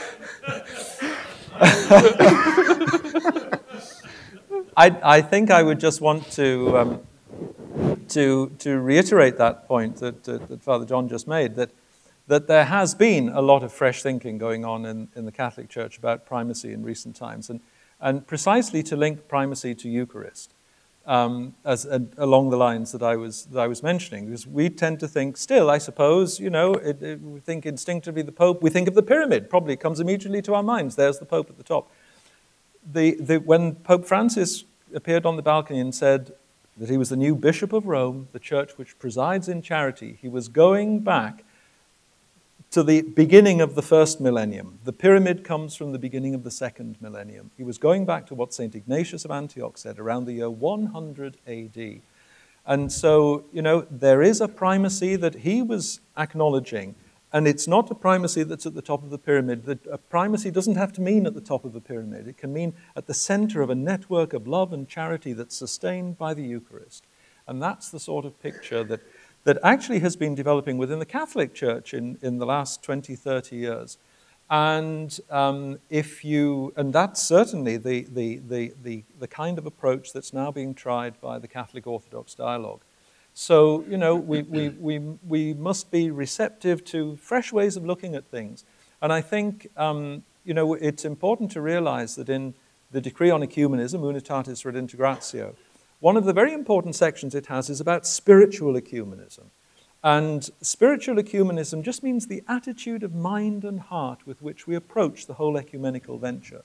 I, I think I would just want to, um, to, to reiterate that point that, that, that, Father John just made that, that there has been a lot of fresh thinking going on in, in the Catholic Church about primacy in recent times, and, and precisely to link primacy to Eucharist um, as, along the lines that I, was, that I was mentioning. Because we tend to think still, I suppose, you know, it, it, we think instinctively the Pope, we think of the pyramid, probably comes immediately to our minds. There's the Pope at the top. The, the, when Pope Francis appeared on the balcony and said that he was the new Bishop of Rome, the church which presides in charity, he was going back to the beginning of the first millennium. The pyramid comes from the beginning of the second millennium. He was going back to what St. Ignatius of Antioch said around the year 100 AD. And so, you know, there is a primacy that he was acknowledging. And it's not a primacy that's at the top of the pyramid. a primacy doesn't have to mean at the top of the pyramid. It can mean at the center of a network of love and charity that's sustained by the Eucharist. And that's the sort of picture that that actually has been developing within the Catholic Church in, in the last 20, 30 years. And um, if you, and that's certainly the, the, the, the, the kind of approach that's now being tried by the Catholic Orthodox dialogue. So, you know, we, we, we, we must be receptive to fresh ways of looking at things. And I think, um, you know, it's important to realize that in the Decree on Ecumenism, Unitatis Redintegratio, one of the very important sections it has is about spiritual ecumenism. And spiritual ecumenism just means the attitude of mind and heart with which we approach the whole ecumenical venture.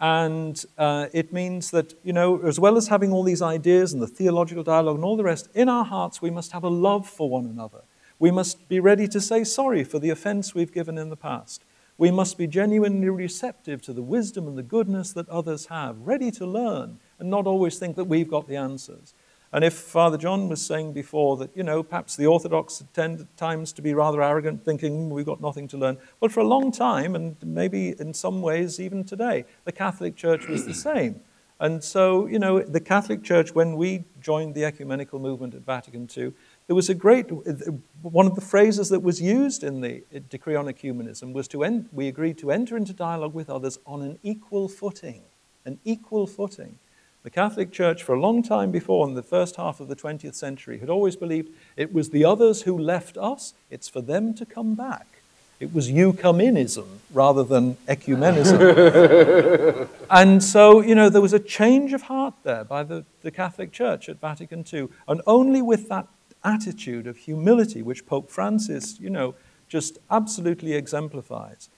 And uh, it means that, you know, as well as having all these ideas and the theological dialogue and all the rest, in our hearts we must have a love for one another. We must be ready to say sorry for the offense we've given in the past. We must be genuinely receptive to the wisdom and the goodness that others have, ready to learn, and not always think that we've got the answers. And if Father John was saying before that, you know, perhaps the Orthodox tend at times to be rather arrogant, thinking hmm, we've got nothing to learn. Well, for a long time, and maybe in some ways even today, the Catholic Church was the same. And so, you know, the Catholic Church, when we joined the ecumenical movement at Vatican II, there was a great, one of the phrases that was used in the Decree on Ecumenism was to end, we agreed to enter into dialogue with others on an equal footing, an equal footing. The Catholic Church, for a long time before, in the first half of the 20th century, had always believed it was the others who left us, it's for them to come back. It was you come inism rather than ecumenism. and so, you know, there was a change of heart there by the, the Catholic Church at Vatican II. And only with that attitude of humility, which Pope Francis, you know, just absolutely exemplifies,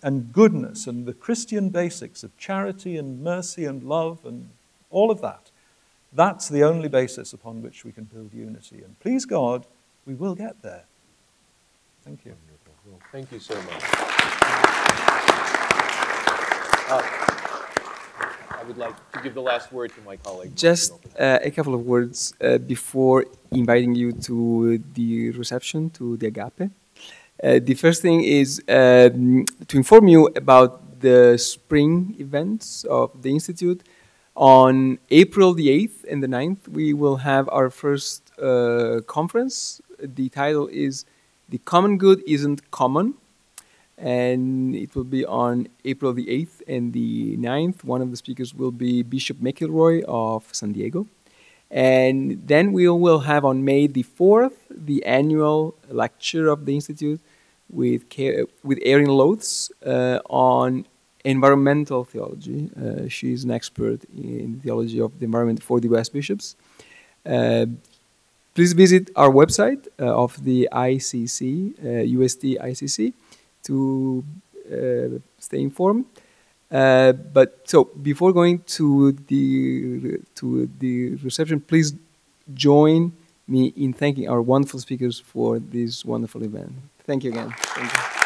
and goodness and the Christian basics of charity and mercy and love and all of that, that's the only basis upon which we can build unity. And please God, we will get there. Thank you. Well, thank you so much. Uh, I would like to give the last word to my colleague. Just uh, a couple of words uh, before inviting you to the reception, to the Agape. Uh, the first thing is um, to inform you about the spring events of the Institute. On April the 8th and the 9th, we will have our first uh, conference. The title is the common good isn't common. And it will be on April the 8th and the 9th. One of the speakers will be Bishop McElroy of San Diego. And then we will have on May the 4th the annual lecture of the Institute with, with Erin Lothes uh, on environmental theology. Uh, she's an expert in theology of the environment for the US bishops. Uh, Please visit our website uh, of the ICC, uh, UST ICC, to uh, stay informed. Uh, but so before going to the to the reception, please join me in thanking our wonderful speakers for this wonderful event. Thank you again. Thank you.